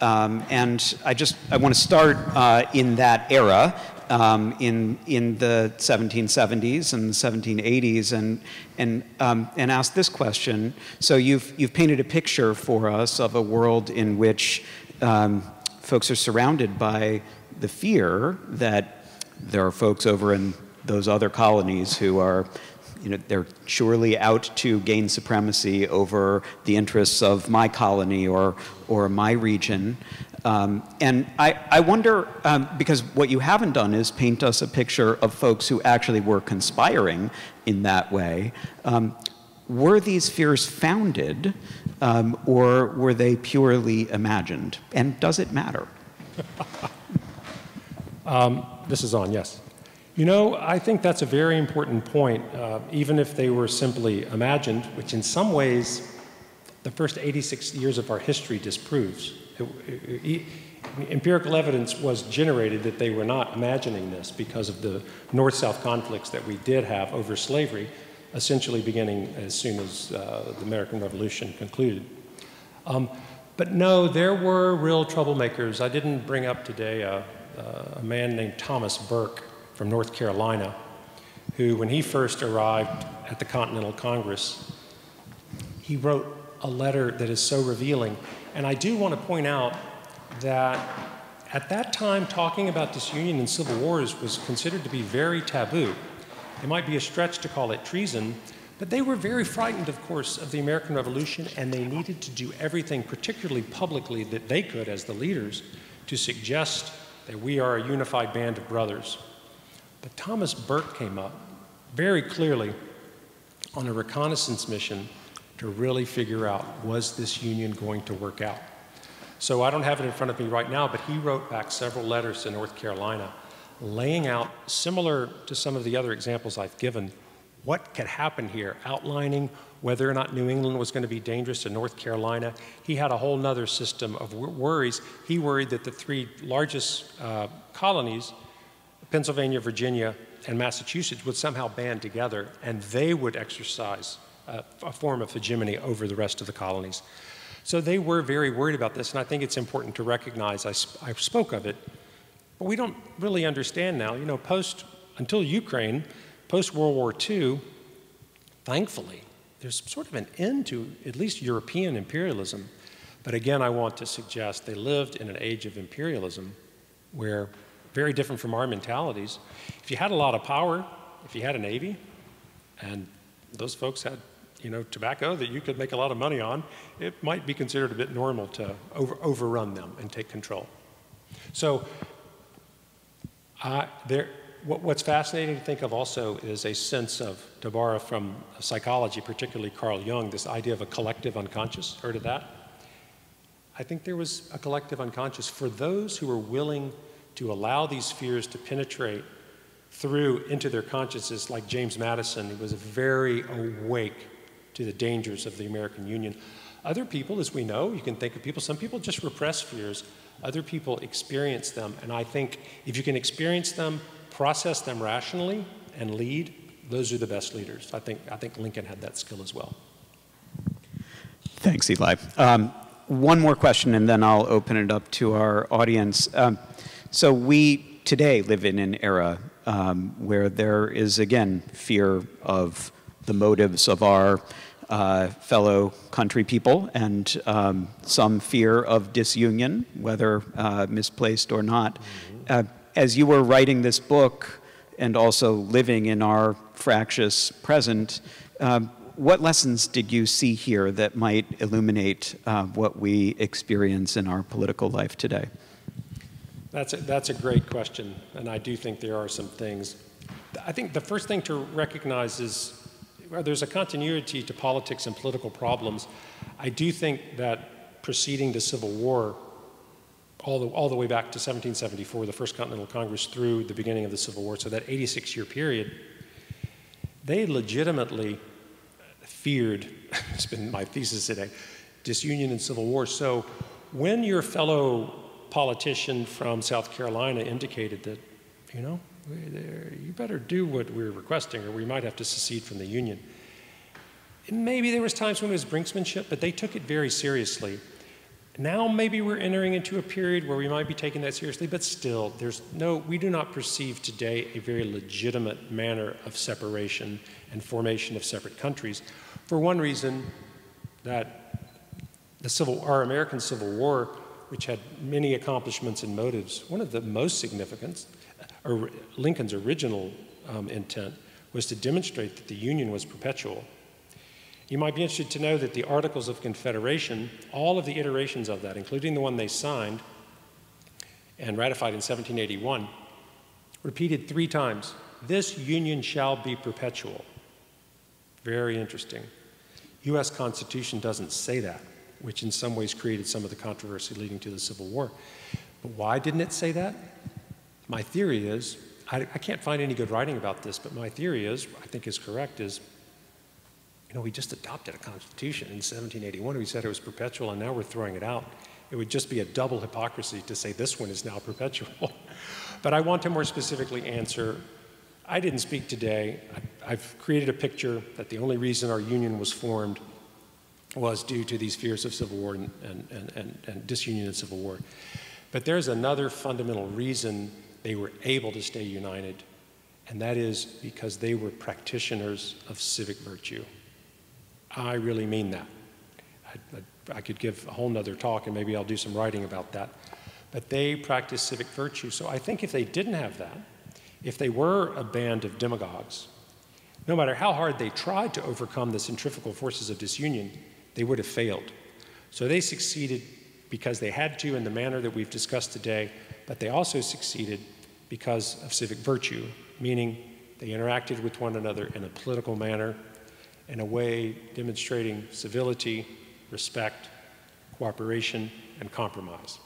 [SPEAKER 2] Um, and I just I want to start uh, in that era, um, in in the 1770s and the 1780s, and and um, and ask this question. So you've you've painted a picture for us of a world in which um, folks are surrounded by the fear that there are folks over in those other colonies who are you know, they're surely out to gain supremacy over the interests of my colony or, or my region. Um, and I, I wonder, um, because what you haven't done is paint us a picture of folks who actually were conspiring in that way. Um, were these fears founded um, or were they purely imagined? And does it matter? <laughs>
[SPEAKER 1] um, this is on, yes. You know, I think that's a very important point, uh, even if they were simply imagined, which in some ways the first 86 years of our history disproves. It, it, empirical evidence was generated that they were not imagining this because of the north south conflicts that we did have over slavery, essentially beginning as soon as uh, the American Revolution concluded. Um, but no, there were real troublemakers. I didn't bring up today a, a man named Thomas Burke from North Carolina, who, when he first arrived at the Continental Congress, he wrote a letter that is so revealing. And I do want to point out that at that time, talking about disunion and civil wars was considered to be very taboo. It might be a stretch to call it treason, but they were very frightened, of course, of the American Revolution, and they needed to do everything, particularly publicly, that they could as the leaders to suggest that we are a unified band of brothers. But Thomas Burke came up very clearly on a reconnaissance mission to really figure out was this union going to work out. So I don't have it in front of me right now, but he wrote back several letters to North Carolina laying out, similar to some of the other examples I've given, what could happen here, outlining whether or not New England was going to be dangerous to North Carolina. He had a whole other system of worries. He worried that the three largest uh, colonies, Pennsylvania, Virginia, and Massachusetts, would somehow band together and they would exercise uh, a form of hegemony over the rest of the colonies. So they were very worried about this, and I think it's important to recognize, I, sp I spoke of it, but we don't really understand now. You know, post, until Ukraine, post World War II, thankfully, there's sort of an end to at least European imperialism. But again, I want to suggest they lived in an age of imperialism where, very different from our mentalities, if you had a lot of power, if you had a navy, and those folks had you know, tobacco that you could make a lot of money on, it might be considered a bit normal to over, overrun them and take control. So uh, there, what, what's fascinating to think of also is a sense of, to borrow from psychology, particularly Carl Jung, this idea of a collective unconscious. Heard of that? I think there was a collective unconscious for those who were willing to allow these fears to penetrate through into their consciences, like James Madison, he was very awake to the dangers of the American Union. Other people, as we know, you can think of people, some people just repress fears, other people experience them. And I think if you can experience them, process them rationally, and lead, those are the best leaders. I think, I think Lincoln had that skill as well.
[SPEAKER 2] Thanks, Eli. Um, one more question, and then I'll open it up to our audience. Um, so we today live in an era um, where there is, again, fear of the motives of our uh, fellow country people and um, some fear of disunion, whether uh, misplaced or not. Uh, as you were writing this book and also living in our fractious present, um, what lessons did you see here that might illuminate uh, what we experience in our political life today?
[SPEAKER 1] That's a, that's a great question, and I do think there are some things. I think the first thing to recognize is well, there's a continuity to politics and political problems. I do think that preceding the Civil War, all the, all the way back to 1774, the First Continental Congress, through the beginning of the Civil War, so that 86 year period, they legitimately feared, <laughs> it's been my thesis today, disunion and civil war. So when your fellow politician from South Carolina indicated that, you know, you better do what we're requesting or we might have to secede from the Union. Maybe there was times when it was brinksmanship, but they took it very seriously. Now maybe we're entering into a period where we might be taking that seriously, but still, there's no, we do not perceive today a very legitimate manner of separation and formation of separate countries. For one reason, that the civil, our American Civil War, which had many accomplishments and motives, one of the most significant or Lincoln's original um, intent was to demonstrate that the Union was perpetual. You might be interested to know that the Articles of Confederation, all of the iterations of that, including the one they signed and ratified in 1781, repeated three times this union shall be perpetual. Very interesting. US Constitution doesn't say that, which in some ways created some of the controversy leading to the Civil War. But why didn't it say that? My theory is, I, I can't find any good writing about this, but my theory is, I think is correct, is you know, we just adopted a constitution in 1781. We said it was perpetual, and now we're throwing it out. It would just be a double hypocrisy to say this one is now perpetual. <laughs> but I want to more specifically answer I didn't speak today. I've created a picture that the only reason our union was formed was due to these fears of civil war and, and, and, and, disunion in civil war. But there's another fundamental reason they were able to stay united, and that is because they were practitioners of civic virtue. I really mean that. I, I, I could give a whole nother talk, and maybe I'll do some writing about that. But they practiced civic virtue. So I think if they didn't have that, if they were a band of demagogues, no matter how hard they tried to overcome the centrifugal forces of disunion, they would have failed. So they succeeded because they had to in the manner that we've discussed today, but they also succeeded because of civic virtue, meaning they interacted with one another in a political manner, in a way demonstrating civility, respect, cooperation, and compromise.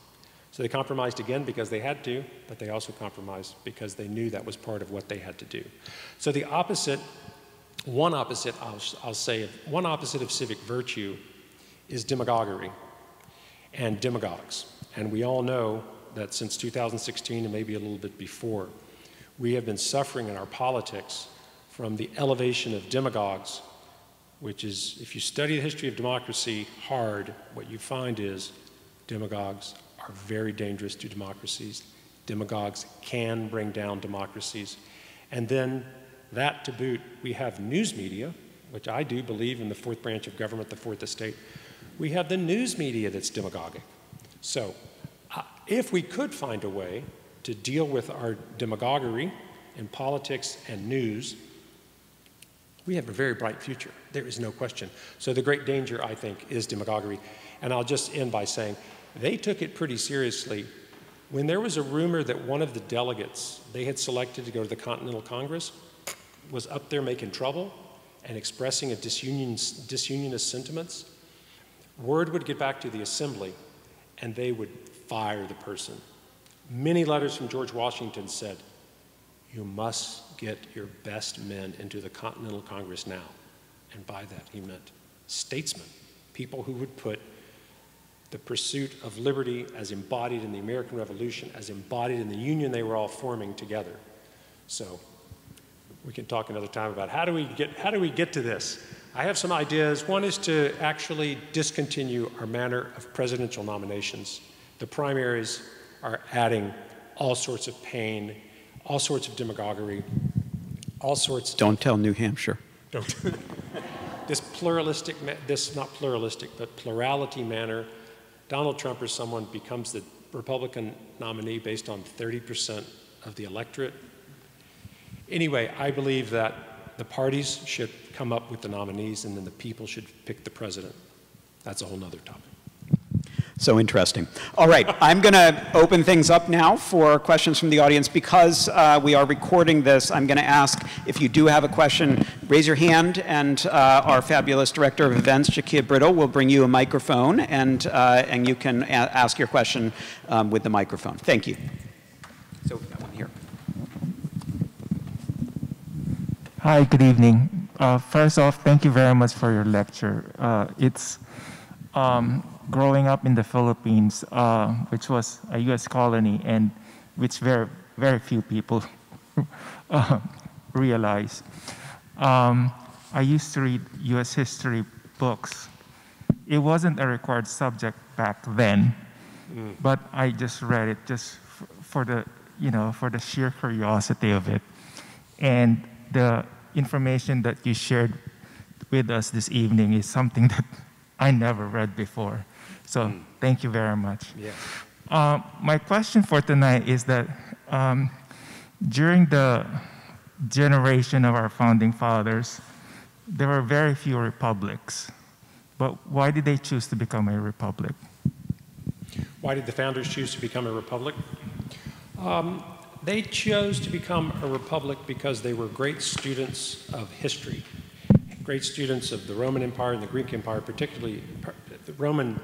[SPEAKER 1] So they compromised again because they had to, but they also compromised because they knew that was part of what they had to do. So the opposite, one opposite, I'll, I'll say, one opposite of civic virtue is demagoguery and demagogues. And we all know that since 2016 and maybe a little bit before, we have been suffering in our politics from the elevation of demagogues, which is, if you study the history of democracy hard, what you find is demagogues are very dangerous to democracies. Demagogues can bring down democracies. And then, that to boot, we have news media, which I do believe in the fourth branch of government, the fourth estate. We have the news media that's demagogic. So, uh, if we could find a way to deal with our demagoguery in politics and news, we have a very bright future. There is no question. So, the great danger, I think, is demagoguery. And I'll just end by saying they took it pretty seriously. When there was a rumor that one of the delegates they had selected to go to the Continental Congress was up there making trouble and expressing a disunion, disunionist sentiments, word would get back to the assembly and they would fire the person. Many letters from George Washington said, You must get your best men into the Continental Congress now. And by that, he meant statesmen, people who would put the pursuit of liberty as embodied in the American Revolution, as embodied in the union they were all forming together. So we can talk another time about how do we get, how do we get to this? I have some ideas. One is to actually discontinue our manner of presidential nominations. The primaries are adding all sorts of pain, all sorts of demagoguery, all sorts.
[SPEAKER 2] Don't tell New Hampshire.
[SPEAKER 1] Don't. <laughs> this pluralistic, this not pluralistic, but plurality manner Donald Trump or someone becomes the Republican nominee based on 30% of the electorate. Anyway, I believe that the parties should come up with the nominees and then the people should pick the president. That's a whole nother topic.
[SPEAKER 2] So interesting. All right, I'm going to open things up now for questions from the audience. Because uh, we are recording this, I'm going to ask if you do have a question, raise your hand, and uh, our fabulous director of events, Jakia Brittle, will bring you a microphone, and, uh, and you can ask your question um, with the microphone. Thank you. So, that one here.
[SPEAKER 3] Hi, good evening. Uh, first off, thank you very much for your lecture. Uh, it's um, growing up in the Philippines, uh, which was a U.S. colony, and which very very few people <laughs> uh, realize. Um, I used to read U.S. history books. It wasn't a required subject back then, mm. but I just read it just for the you know for the sheer curiosity of it, and the information that you shared with us this evening is something <laughs> that I never read before. So mm. thank you very much.
[SPEAKER 1] Yeah.
[SPEAKER 3] Uh, my question for tonight is that um, during the generation of our founding fathers, there were very few republics. But why did they choose to become a republic?
[SPEAKER 1] Why did the founders choose to become a republic? Um, they chose to become a republic because they were great students of history, great students of the Roman Empire and the Greek Empire, particularly the Roman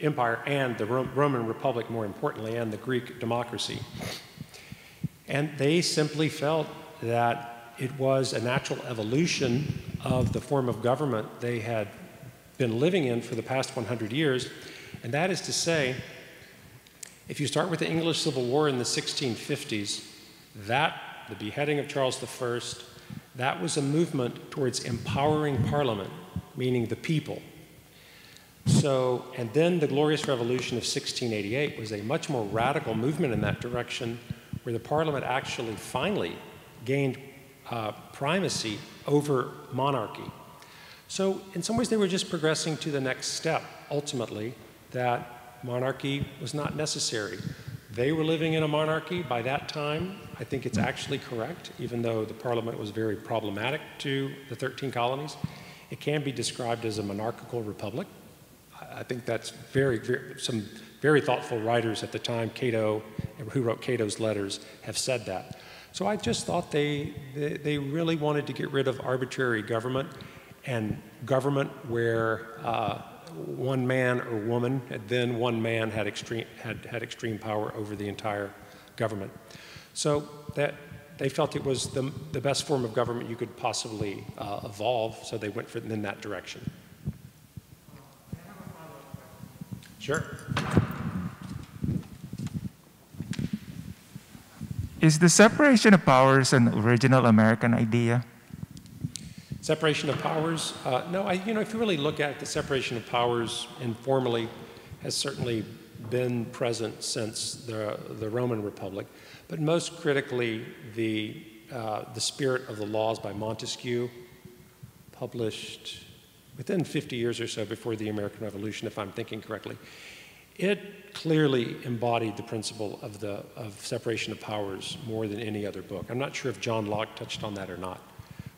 [SPEAKER 1] Empire and the Roman Republic, more importantly, and the Greek democracy. And they simply felt that it was a natural evolution of the form of government they had been living in for the past 100 years, And that is to say, if you start with the English Civil War in the 1650s, that, the beheading of Charles I, that was a movement towards empowering Parliament, meaning the people. So, and then the Glorious Revolution of 1688 was a much more radical movement in that direction, where the Parliament actually finally gained uh, primacy over monarchy. So, in some ways, they were just progressing to the next step, ultimately, that monarchy was not necessary. They were living in a monarchy by that time. I think it's actually correct, even though the Parliament was very problematic to the 13 colonies. It can be described as a monarchical republic. I think that's very, very, some very thoughtful writers at the time, Cato, who wrote Cato's letters, have said that. So I just thought they, they, they really wanted to get rid of arbitrary government and government where uh, one man or woman, and then one man had extreme, had, had extreme power over the entire government. So that they felt it was the, the best form of government you could possibly uh, evolve, so they went for, in that direction. Sure.
[SPEAKER 3] Is the separation of powers an original American idea?
[SPEAKER 1] Separation of powers? Uh, no, I, you know, if you really look at it, the separation of powers informally has certainly been present since the, the Roman Republic, but most critically, the, uh, the spirit of the laws by Montesquieu, published within 50 years or so before the American Revolution, if I'm thinking correctly, it clearly embodied the principle of, the, of separation of powers more than any other book. I'm not sure if John Locke touched on that or not,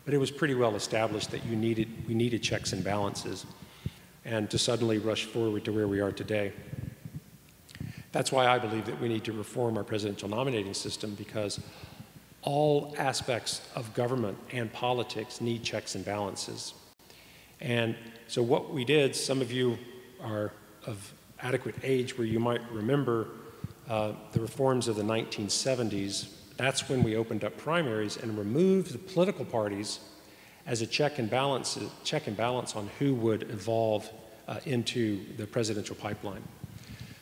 [SPEAKER 1] but it was pretty well established that you needed, we needed checks and balances and to suddenly rush forward to where we are today. That's why I believe that we need to reform our presidential nominating system because all aspects of government and politics need checks and balances. And so what we did, some of you are of adequate age where you might remember uh, the reforms of the 1970s. That's when we opened up primaries and removed the political parties as a check and balance, check and balance on who would evolve uh, into the presidential pipeline.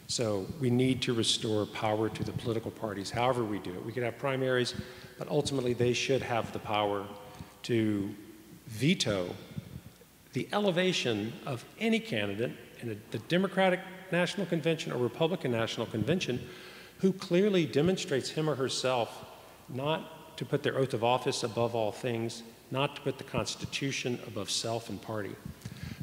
[SPEAKER 1] So we need to restore power to the political parties, however we do it. We could have primaries, but ultimately they should have the power to veto the elevation of any candidate in a, the Democratic National Convention or Republican National Convention who clearly demonstrates him or herself not to put their oath of office above all things, not to put the Constitution above self and party.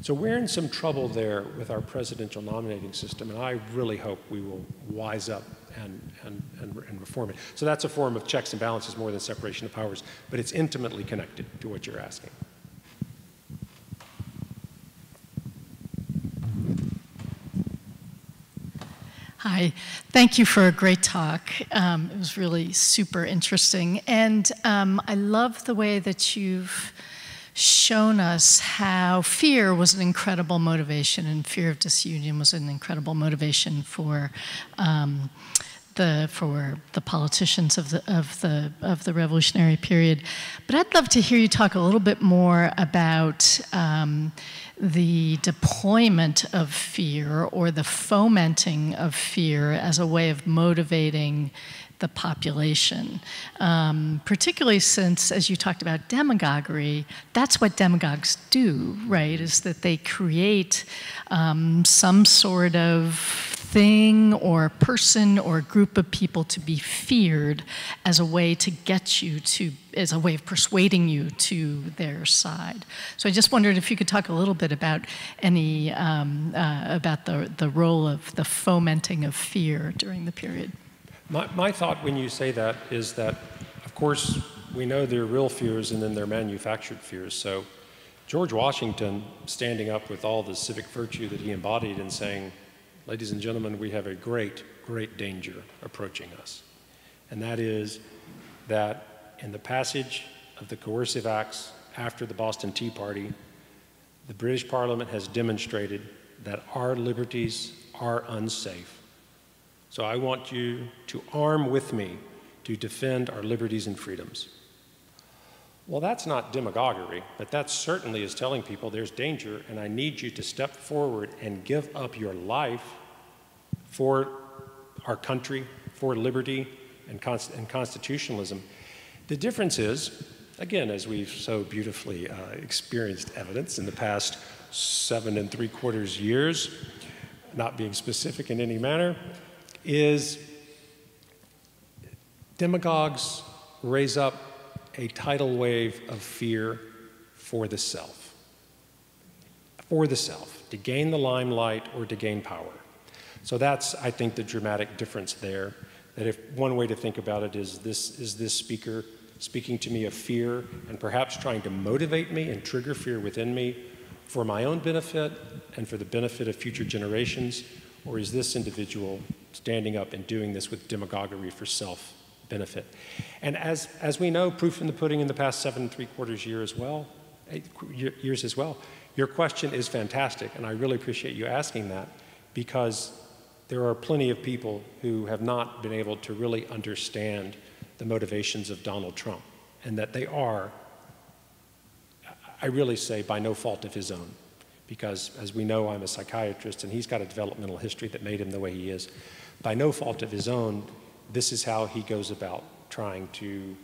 [SPEAKER 1] So we're in some trouble there with our presidential nominating system, and I really hope we will wise up and, and, and, and, reform it. So that's a form of checks and balances more than separation of powers, but it's intimately connected to what you're asking.
[SPEAKER 4] Hi, thank you for a great talk. Um, it was really super interesting. And um, I love the way that you've shown us how fear was an incredible motivation and fear of disunion was an incredible motivation for. Um, the, for the politicians of the, of, the, of the revolutionary period. But I'd love to hear you talk a little bit more about um, the deployment of fear or the fomenting of fear as a way of motivating the population. Um, particularly since, as you talked about demagoguery, that's what demagogues do, right? Is that they create um, some sort of thing or person or group of people to be feared as a way to get you to, as a way of persuading you to their side. So I just wondered if you could talk a little bit about any, um, uh, about the, the role of the fomenting of fear during the period.
[SPEAKER 1] My, my thought when you say that is that, of course, we know there are real fears and then there are manufactured fears. So George Washington standing up with all the civic virtue that he embodied and saying, ladies and gentlemen, we have a great, great danger approaching us. And that is that in the passage of the coercive acts after the Boston Tea Party, the British Parliament has demonstrated that our liberties are unsafe. So I want you to arm with me to defend our liberties and freedoms. Well, that's not demagoguery, but that certainly is telling people there's danger and I need you to step forward and give up your life for our country, for liberty and, and constitutionalism. The difference is, again, as we've so beautifully uh, experienced evidence in the past seven and three quarters years, not being specific in any manner, is demagogues raise up a tidal wave of fear for the self. For the self, to gain the limelight or to gain power. So that's, I think, the dramatic difference there. That if one way to think about it is this is this speaker speaking to me of fear and perhaps trying to motivate me and trigger fear within me for my own benefit and for the benefit of future generations? Or is this individual standing up and doing this with demagoguery for self benefit? And as, as we know, proof in the pudding in the past seven and three quarters year as well, years as well, your question is fantastic, and I really appreciate you asking that because there are plenty of people who have not been able to really understand the motivations of Donald Trump, and that they are, I really say, by no fault of his own. Because as we know, I'm a psychiatrist, and he's got a developmental history that made him the way he is. By no fault of his own, this is how he goes about trying to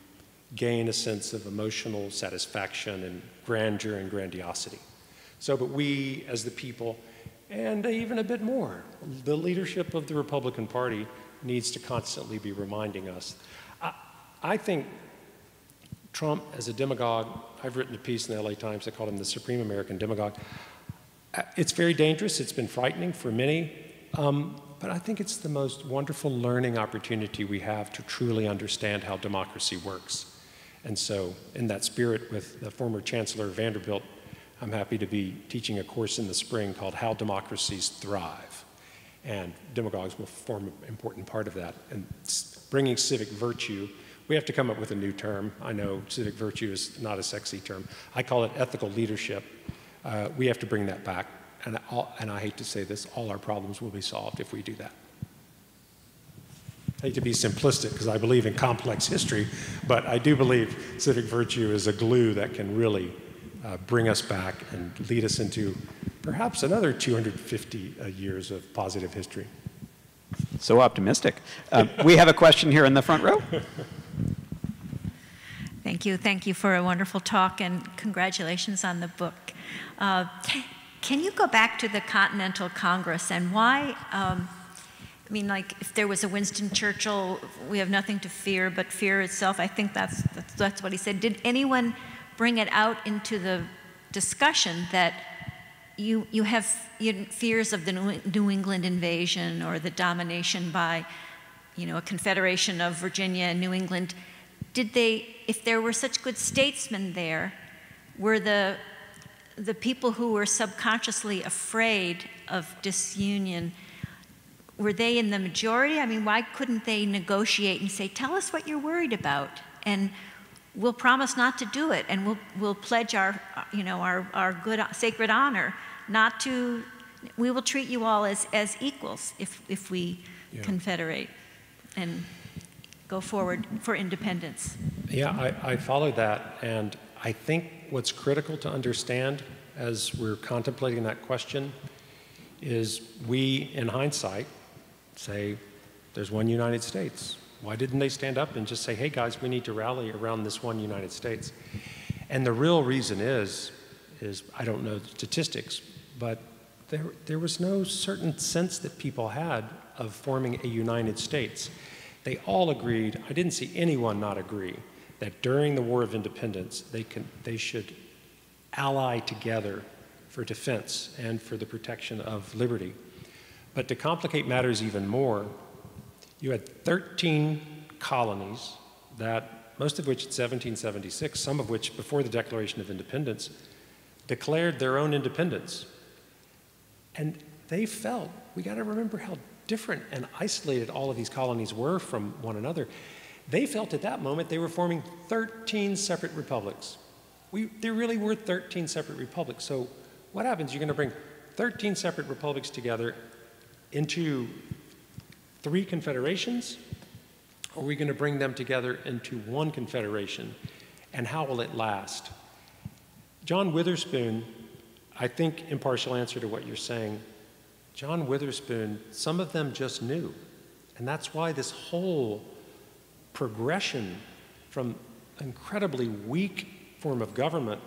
[SPEAKER 1] gain a sense of emotional satisfaction and grandeur and grandiosity. So, but we as the people, and even a bit more, the leadership of the Republican Party needs to constantly be reminding us I think Trump, as a demagogue, I've written a piece in the LA Times, I called him the supreme American demagogue. Uh, it's very dangerous, it's been frightening for many, um, but I think it's the most wonderful learning opportunity we have to truly understand how democracy works. And so, in that spirit, with the former Chancellor Vanderbilt, I'm happy to be teaching a course in the spring called How Democracies Thrive. And demagogues will form an important part of that. And bringing civic virtue we have to come up with a new term. I know civic virtue is not a sexy term. I call it ethical leadership. Uh, we have to bring that back. And, all, and I hate to say this, all our problems will be solved if we do that. I hate to be simplistic because I believe in complex history, but I do believe civic virtue is a glue that can really uh, bring us back and lead us into perhaps another 250 uh, years of positive history.
[SPEAKER 2] So optimistic. Uh, we have a question here in the front row.
[SPEAKER 5] Thank you. Thank you for a wonderful talk and congratulations on the book. Uh, can you go back to the Continental Congress and why? Um, I mean, like, if there was a Winston Churchill, we have nothing to fear but fear itself, I think that's, that's, that's what he said. Did anyone bring it out into the discussion that you, you have fears of the New England invasion or the domination by, you know, a confederation of Virginia and New England? did they, if there were such good statesmen there, were the, the people who were subconsciously afraid of disunion, were they in the majority? I mean, why couldn't they negotiate and say, tell us what you're worried about? And we'll promise not to do it, and we'll, we'll pledge our, you know, our, our good, sacred honor not to, we will treat you all as, as equals if, if we yeah. confederate. And go forward for independence?
[SPEAKER 1] Yeah, I, I follow that. And I think what's critical to understand as we're contemplating that question is we, in hindsight, say there's one United States. Why didn't they stand up and just say, hey guys, we need to rally around this one United States? And the real reason is, is I don't know the statistics, but there, there was no certain sense that people had of forming a United States. They all agreed, I didn't see anyone not agree, that during the War of Independence, they, can, they should ally together for defense and for the protection of liberty. But to complicate matters even more, you had 13 colonies that, most of which in 1776, some of which before the Declaration of Independence, declared their own independence. And they felt, we got to remember how different and isolated all of these colonies were from one another, they felt at that moment they were forming 13 separate republics. We, there really were 13 separate republics. So what happens? You're going to bring 13 separate republics together into three confederations? Or are we going to bring them together into one confederation? And how will it last? John Witherspoon, I think, impartial answer to what you're saying, John Witherspoon, some of them just knew. And that's why this whole progression from incredibly weak form of government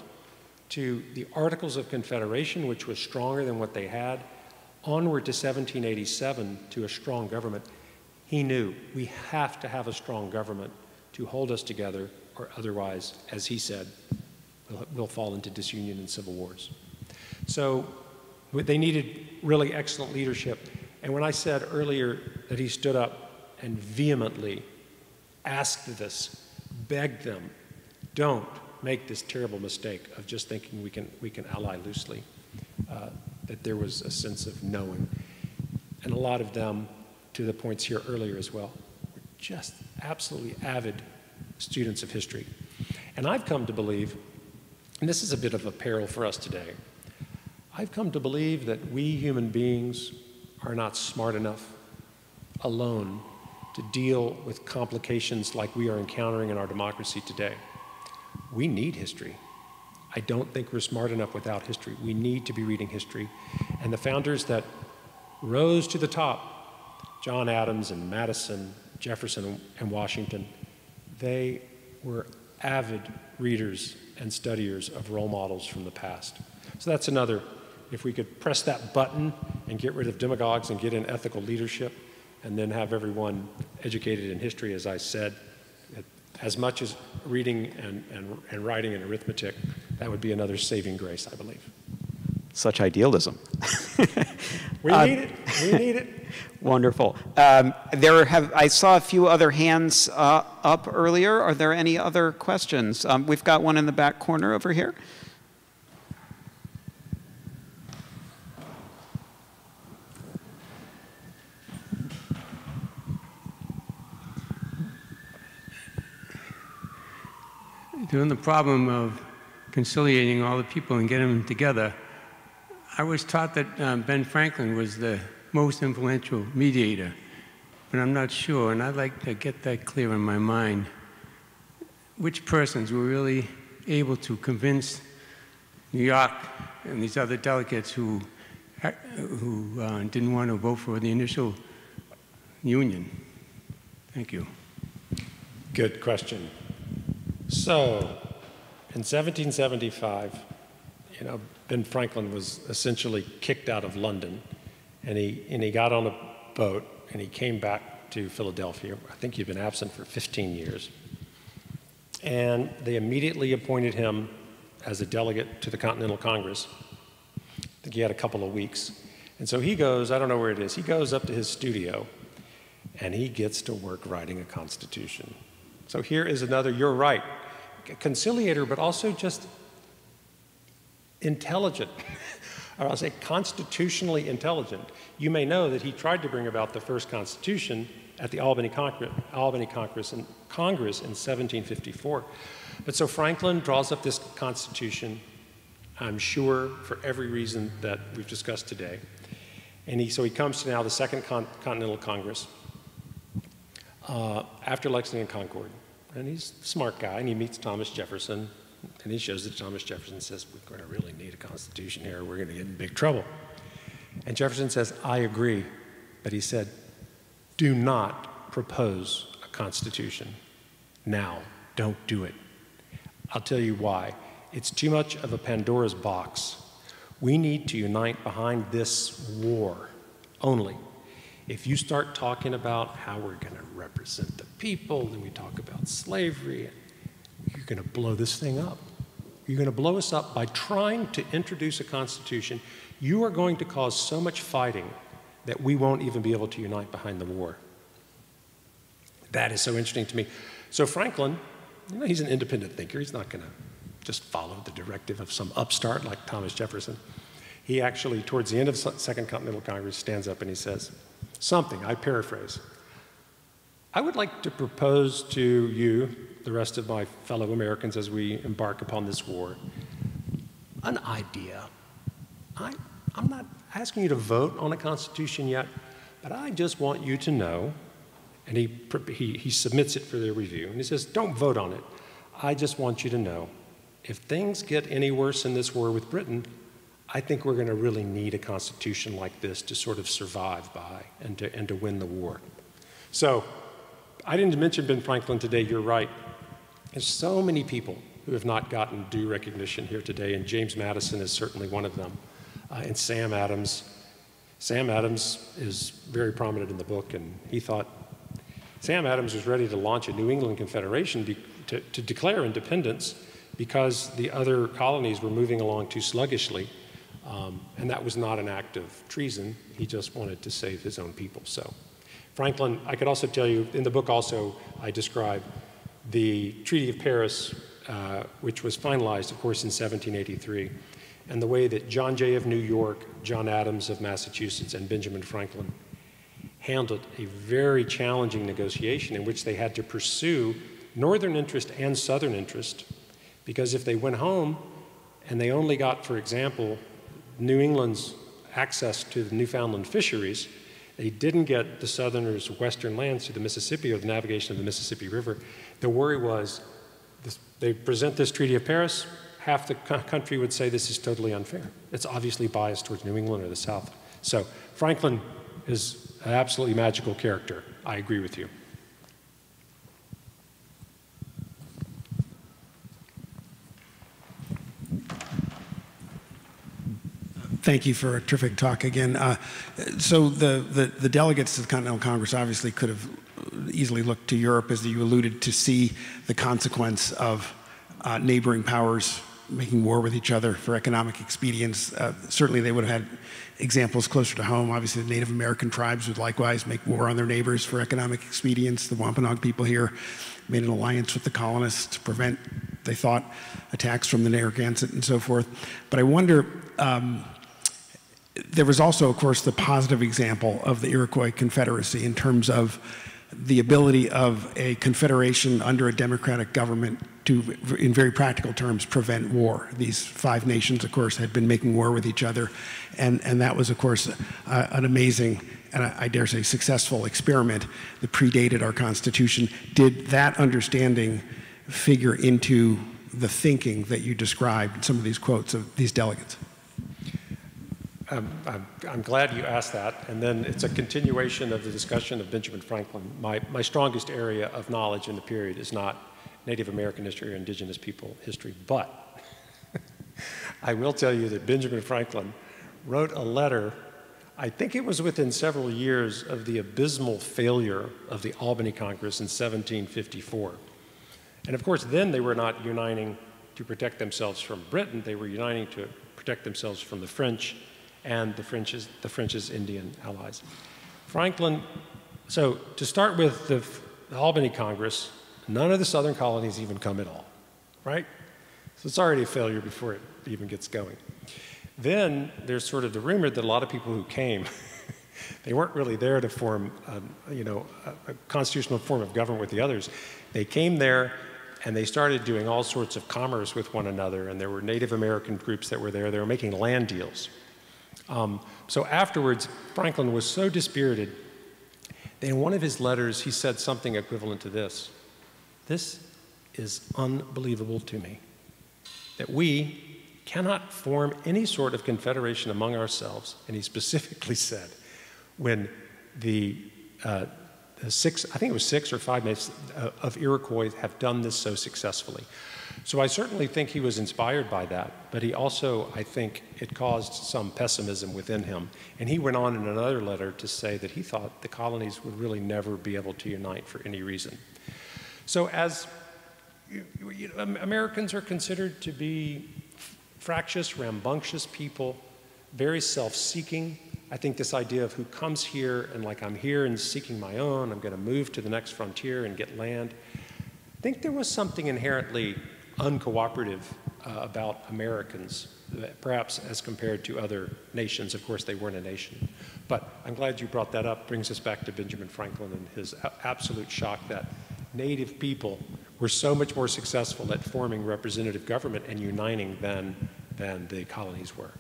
[SPEAKER 1] to the Articles of Confederation, which was stronger than what they had, onward to 1787 to a strong government, he knew we have to have a strong government to hold us together, or otherwise, as he said, we'll, we'll fall into disunion and civil wars. So they needed really excellent leadership. And when I said earlier that he stood up and vehemently asked this, begged them, don't make this terrible mistake of just thinking we can, we can ally loosely, uh, that there was a sense of knowing. And a lot of them, to the points here earlier as well, were just absolutely avid students of history. And I've come to believe, and this is a bit of a peril for us today, I've come to believe that we human beings are not smart enough alone to deal with complications like we are encountering in our democracy today. We need history. I don't think we're smart enough without history. We need to be reading history. And the founders that rose to the top, John Adams and Madison, Jefferson and Washington, they were avid readers and studiers of role models from the past. So that's another, if we could press that button and get rid of demagogues and get in ethical leadership, and then have everyone educated in history, as I said, as much as reading and, and, and writing and arithmetic, that would be another saving grace, I believe.
[SPEAKER 2] Such idealism. <laughs>
[SPEAKER 1] we uh, need it. We need it.
[SPEAKER 2] Wonderful. Um, there have I saw a few other hands uh, up earlier. Are there any other questions? Um, we've got one in the back corner over here.
[SPEAKER 6] doing the problem of conciliating all the people and getting them together, I was taught that um, Ben Franklin was the most influential mediator, but I'm not sure, and I'd like to get that clear in my mind. Which persons were really able to convince New York and these other delegates who, who uh, didn't want to vote for the initial union? Thank you.
[SPEAKER 1] Good question. So, in 1775, you know, Ben Franklin was essentially kicked out of London, and he, and he got on a boat and he came back to Philadelphia. I think he'd been absent for 15 years. And they immediately appointed him as a delegate to the Continental Congress. I think he had a couple of weeks. And so he goes, I don't know where it is, he goes up to his studio and he gets to work writing a constitution. So here is another, you're right, conciliator, but also just intelligent. or <laughs> I'll say constitutionally intelligent. You may know that he tried to bring about the first constitution at the Albany, Albany Congress, in, Congress in 1754. But so Franklin draws up this constitution, I'm sure, for every reason that we've discussed today. And he, so he comes to now the Second Con Continental Congress uh, after Lexington and Concord. And he's a smart guy, and he meets Thomas Jefferson, and he shows that Thomas Jefferson says, We're going to really need a constitution here, we're going to get in big trouble. And Jefferson says, I agree. But he said, Do not propose a constitution now. Don't do it. I'll tell you why. It's too much of a Pandora's box. We need to unite behind this war only. If you start talking about how we're going to represent the people, and we talk about slavery, you're going to blow this thing up. You're going to blow us up by trying to introduce a constitution. You are going to cause so much fighting that we won't even be able to unite behind the war. That is so interesting to me. So Franklin, you know, he's an independent thinker. He's not going to just follow the directive of some upstart like Thomas Jefferson. He actually, towards the end of the Second Continental Congress, stands up and he says, something, I paraphrase. I would like to propose to you, the rest of my fellow Americans, as we embark upon this war, an idea. I, I'm not asking you to vote on a constitution yet, but I just want you to know, and he, he, he submits it for their review, and he says, don't vote on it. I just want you to know, if things get any worse in this war with Britain, I think we're going to really need a constitution like this to sort of survive by and to, and to win the war. So, I didn't mention Ben Franklin today, you're right. There's so many people who have not gotten due recognition here today, and James Madison is certainly one of them. Uh, and Sam Adams. Sam Adams is very prominent in the book, and he thought Sam Adams was ready to launch a New England Confederation de to, to declare independence because the other colonies were moving along too sluggishly. Um, and that was not an act of treason. He just wanted to save his own people. So, Franklin, I could also tell you in the book, also, I describe the Treaty of Paris, uh, which was finalized, of course, in 1783, and the way that John Jay of New York, John Adams of Massachusetts, and Benjamin Franklin handled a very challenging negotiation in which they had to pursue Northern interest and Southern interest, because if they went home and they only got, for example, New England's access to the Newfoundland fisheries, they didn't get the Southerners' western lands to the Mississippi or the navigation of the Mississippi River. The worry was this, they present this Treaty of Paris, half the country would say this is totally unfair. It's obviously biased towards New England or the South. So Franklin is an absolutely magical character. I agree with you.
[SPEAKER 7] Thank you for a terrific talk again. Uh, so the, the, the, delegates to the Continental Congress obviously could have easily looked to Europe, as you alluded, to see the consequence of uh, neighboring powers making war with each other for economic expedience. Uh, certainly they would have had examples closer to home. Obviously the Native American tribes would likewise make war on their neighbors for economic expedience. The Wampanoag people here made an alliance with the colonists to prevent, they thought, attacks from the Narragansett and so forth. But I wonder, um, there was also, of course, the positive example of the Iroquois Confederacy in terms of the ability of a confederation under a democratic government to, in very practical terms, prevent war. These five nations, of course, had been making war with each other, and, and that was, of course, uh, an amazing and I, I dare say successful experiment that predated our Constitution. Did that understanding figure into the thinking that you described in some of these quotes of these delegates?
[SPEAKER 1] Um, I'm, I'm, glad you asked that. And then it's a continuation of the discussion of Benjamin Franklin. My, my strongest area of knowledge in the period is not Native American history or indigenous people history, but <laughs> I will tell you that Benjamin Franklin wrote a letter, I think it was within several years of the abysmal failure of the Albany Congress in 1754. And of course, then they were not uniting to protect themselves from Britain, they were uniting to protect themselves from the French and the French's, the French's Indian allies. Franklin, so to start with the, the Albany Congress, none of the southern colonies even come at all, right? So it's already a failure before it even gets going. Then there's sort of the rumor that a lot of people who came, <laughs> they weren't really there to form, um, you know, a, a constitutional form of government with the others. They came there and they started doing all sorts of commerce with one another. And there were Native American groups that were there. They were making land deals. Um, so afterwards, Franklin was so dispirited that in one of his letters, he said something equivalent to this This is unbelievable to me that we cannot form any sort of confederation among ourselves. And he specifically <laughs> said, when the, uh, the six, I think it was six or five nations uh, of Iroquois have done this so successfully. So I certainly think he was inspired by that, but he also, I think, it caused some pessimism within him. And he went on in another letter to say that he thought the colonies would really never be able to unite for any reason. So as you, you, Americans are considered to be fractious, rambunctious people, very self-seeking. I think this idea of who comes here and like I'm here and seeking my own, I'm going to move to the next frontier and get land. I think there was something inherently uncooperative uh, about Americans, perhaps as compared to other nations. Of course, they weren't a nation. But I'm glad you brought that up. Brings us back to Benjamin Franklin and his absolute shock that native people were so much more successful at forming representative government and uniting than, than the colonies were.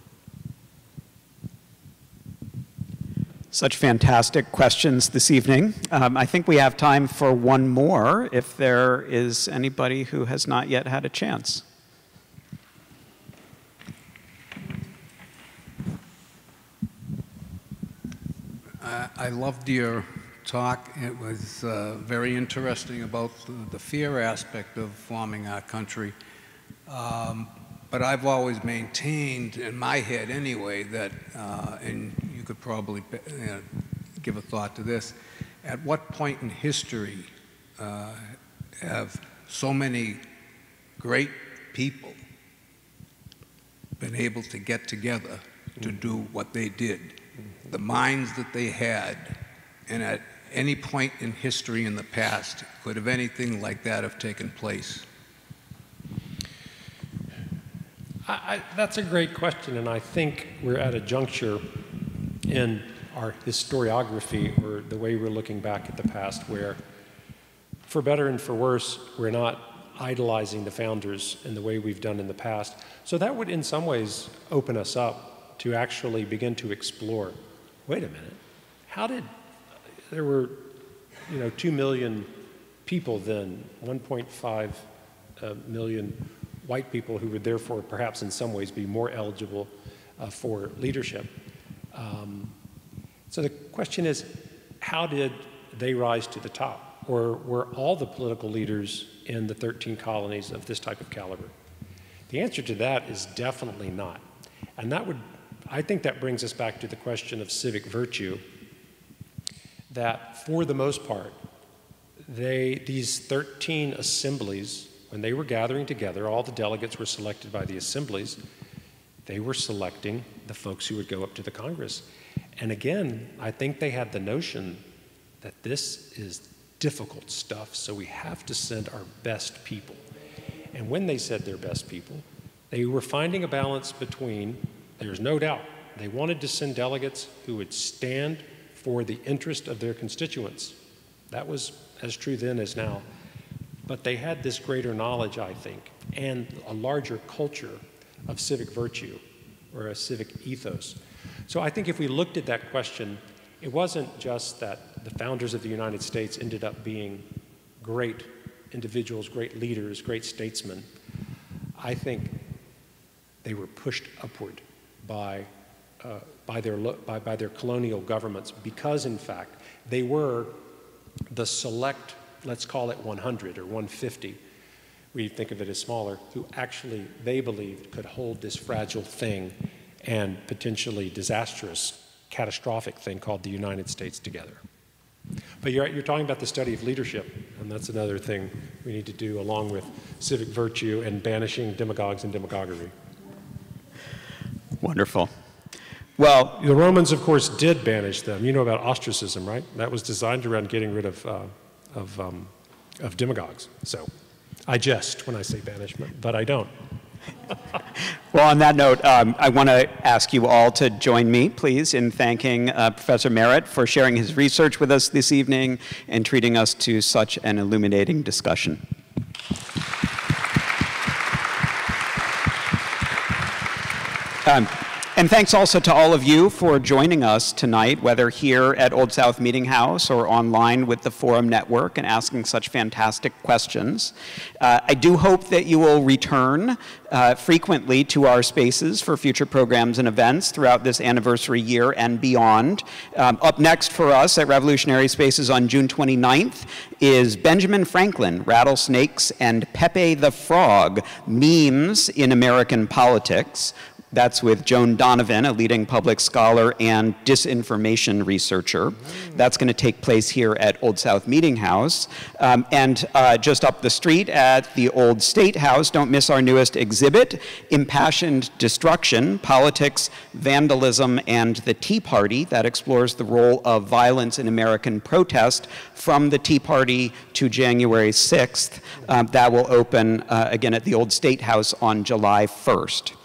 [SPEAKER 2] Such fantastic questions this evening. Um, I think we have time for one more if there is anybody who has not yet had a chance.
[SPEAKER 8] I loved your talk. It was uh, very interesting about the, the fear aspect of forming our country. Um, but I've always maintained, in my head anyway, that, uh, and you could probably you know, give a thought to this, at what point in history uh, have so many great people been able to get together to do what they did? The minds that they had, and at any point in history in the past, could have anything like that have taken place?
[SPEAKER 1] I, that's a great question, and I think we're at a juncture in our historiography or the way we're looking back at the past where, for better and for worse, we're not idolizing the founders in the way we've done in the past. So that would, in some ways, open us up to actually begin to explore wait a minute, how did, there were, you know, 2 million people then, 1.5 uh, million white people who would therefore perhaps in some ways be more eligible uh, for leadership. Um, so the question is, how did they rise to the top? Or were all the political leaders in the 13 colonies of this type of caliber? The answer to that is definitely not. And that would, I think that brings us back to the question of civic virtue, that for the most part, they, these 13 assemblies when they were gathering together, all the delegates were selected by the assemblies. They were selecting the folks who would go up to the Congress. And again, I think they had the notion that this is difficult stuff, so we have to send our best people. And when they said their best people, they were finding a balance between, there's no doubt, they wanted to send delegates who would stand for the interest of their constituents. That was as true then as now. But they had this greater knowledge, I think, and a larger culture of civic virtue or a civic ethos. So I think if we looked at that question, it wasn't just that the founders of the United States ended up being great individuals, great leaders, great statesmen. I think they were pushed upward by, uh, by, their, by, by their colonial governments because, in fact, they were the select let's call it 100 or 150, we think of it as smaller, who actually they believed could hold this fragile thing and potentially disastrous, catastrophic thing called the United States together. But you're, you're talking about the study of leadership, and that's another thing we need to do along with civic virtue and banishing demagogues and demagoguery.
[SPEAKER 2] Wonderful. Well,
[SPEAKER 1] the Romans, of course, did banish them. You know about ostracism, right? That was designed around getting rid of uh, of, um, of demagogues. So I jest when I say banishment, but I don't. <laughs>
[SPEAKER 2] well, on that note, um, I want to ask you all to join me, please, in thanking uh, Professor Merritt for sharing his research with us this evening and treating us to such an illuminating discussion. Um, and thanks also to all of you for joining us tonight, whether here at Old South Meeting House or online with the Forum Network and asking such fantastic questions. Uh, I do hope that you will return uh, frequently to our spaces for future programs and events throughout this anniversary year and beyond. Um, up next for us at Revolutionary Spaces on June 29th is Benjamin Franklin, Rattlesnakes, and Pepe the Frog, Memes in American Politics, that's with Joan Donovan, a leading public scholar and disinformation researcher. That's going to take place here at Old South Meeting House. Um, and uh, just up the street at the Old State House, don't miss our newest exhibit, Impassioned Destruction, Politics, Vandalism, and the Tea Party, that explores the role of violence in American protest from the Tea Party to January 6th. Um, that will open uh, again at the Old State House on July 1st.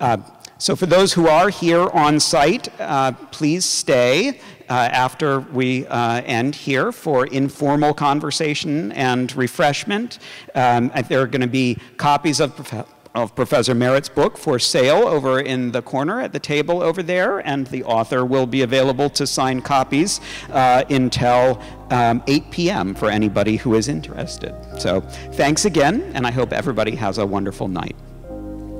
[SPEAKER 2] Uh, so for those who are here on site, uh, please stay uh, after we uh, end here for informal conversation and refreshment. Um, there are going to be copies of, of Professor Merritt's book for sale over in the corner at the table over there, and the author will be available to sign copies uh, until um, 8 p.m. for anybody who is interested. So thanks again, and I hope everybody has a wonderful night.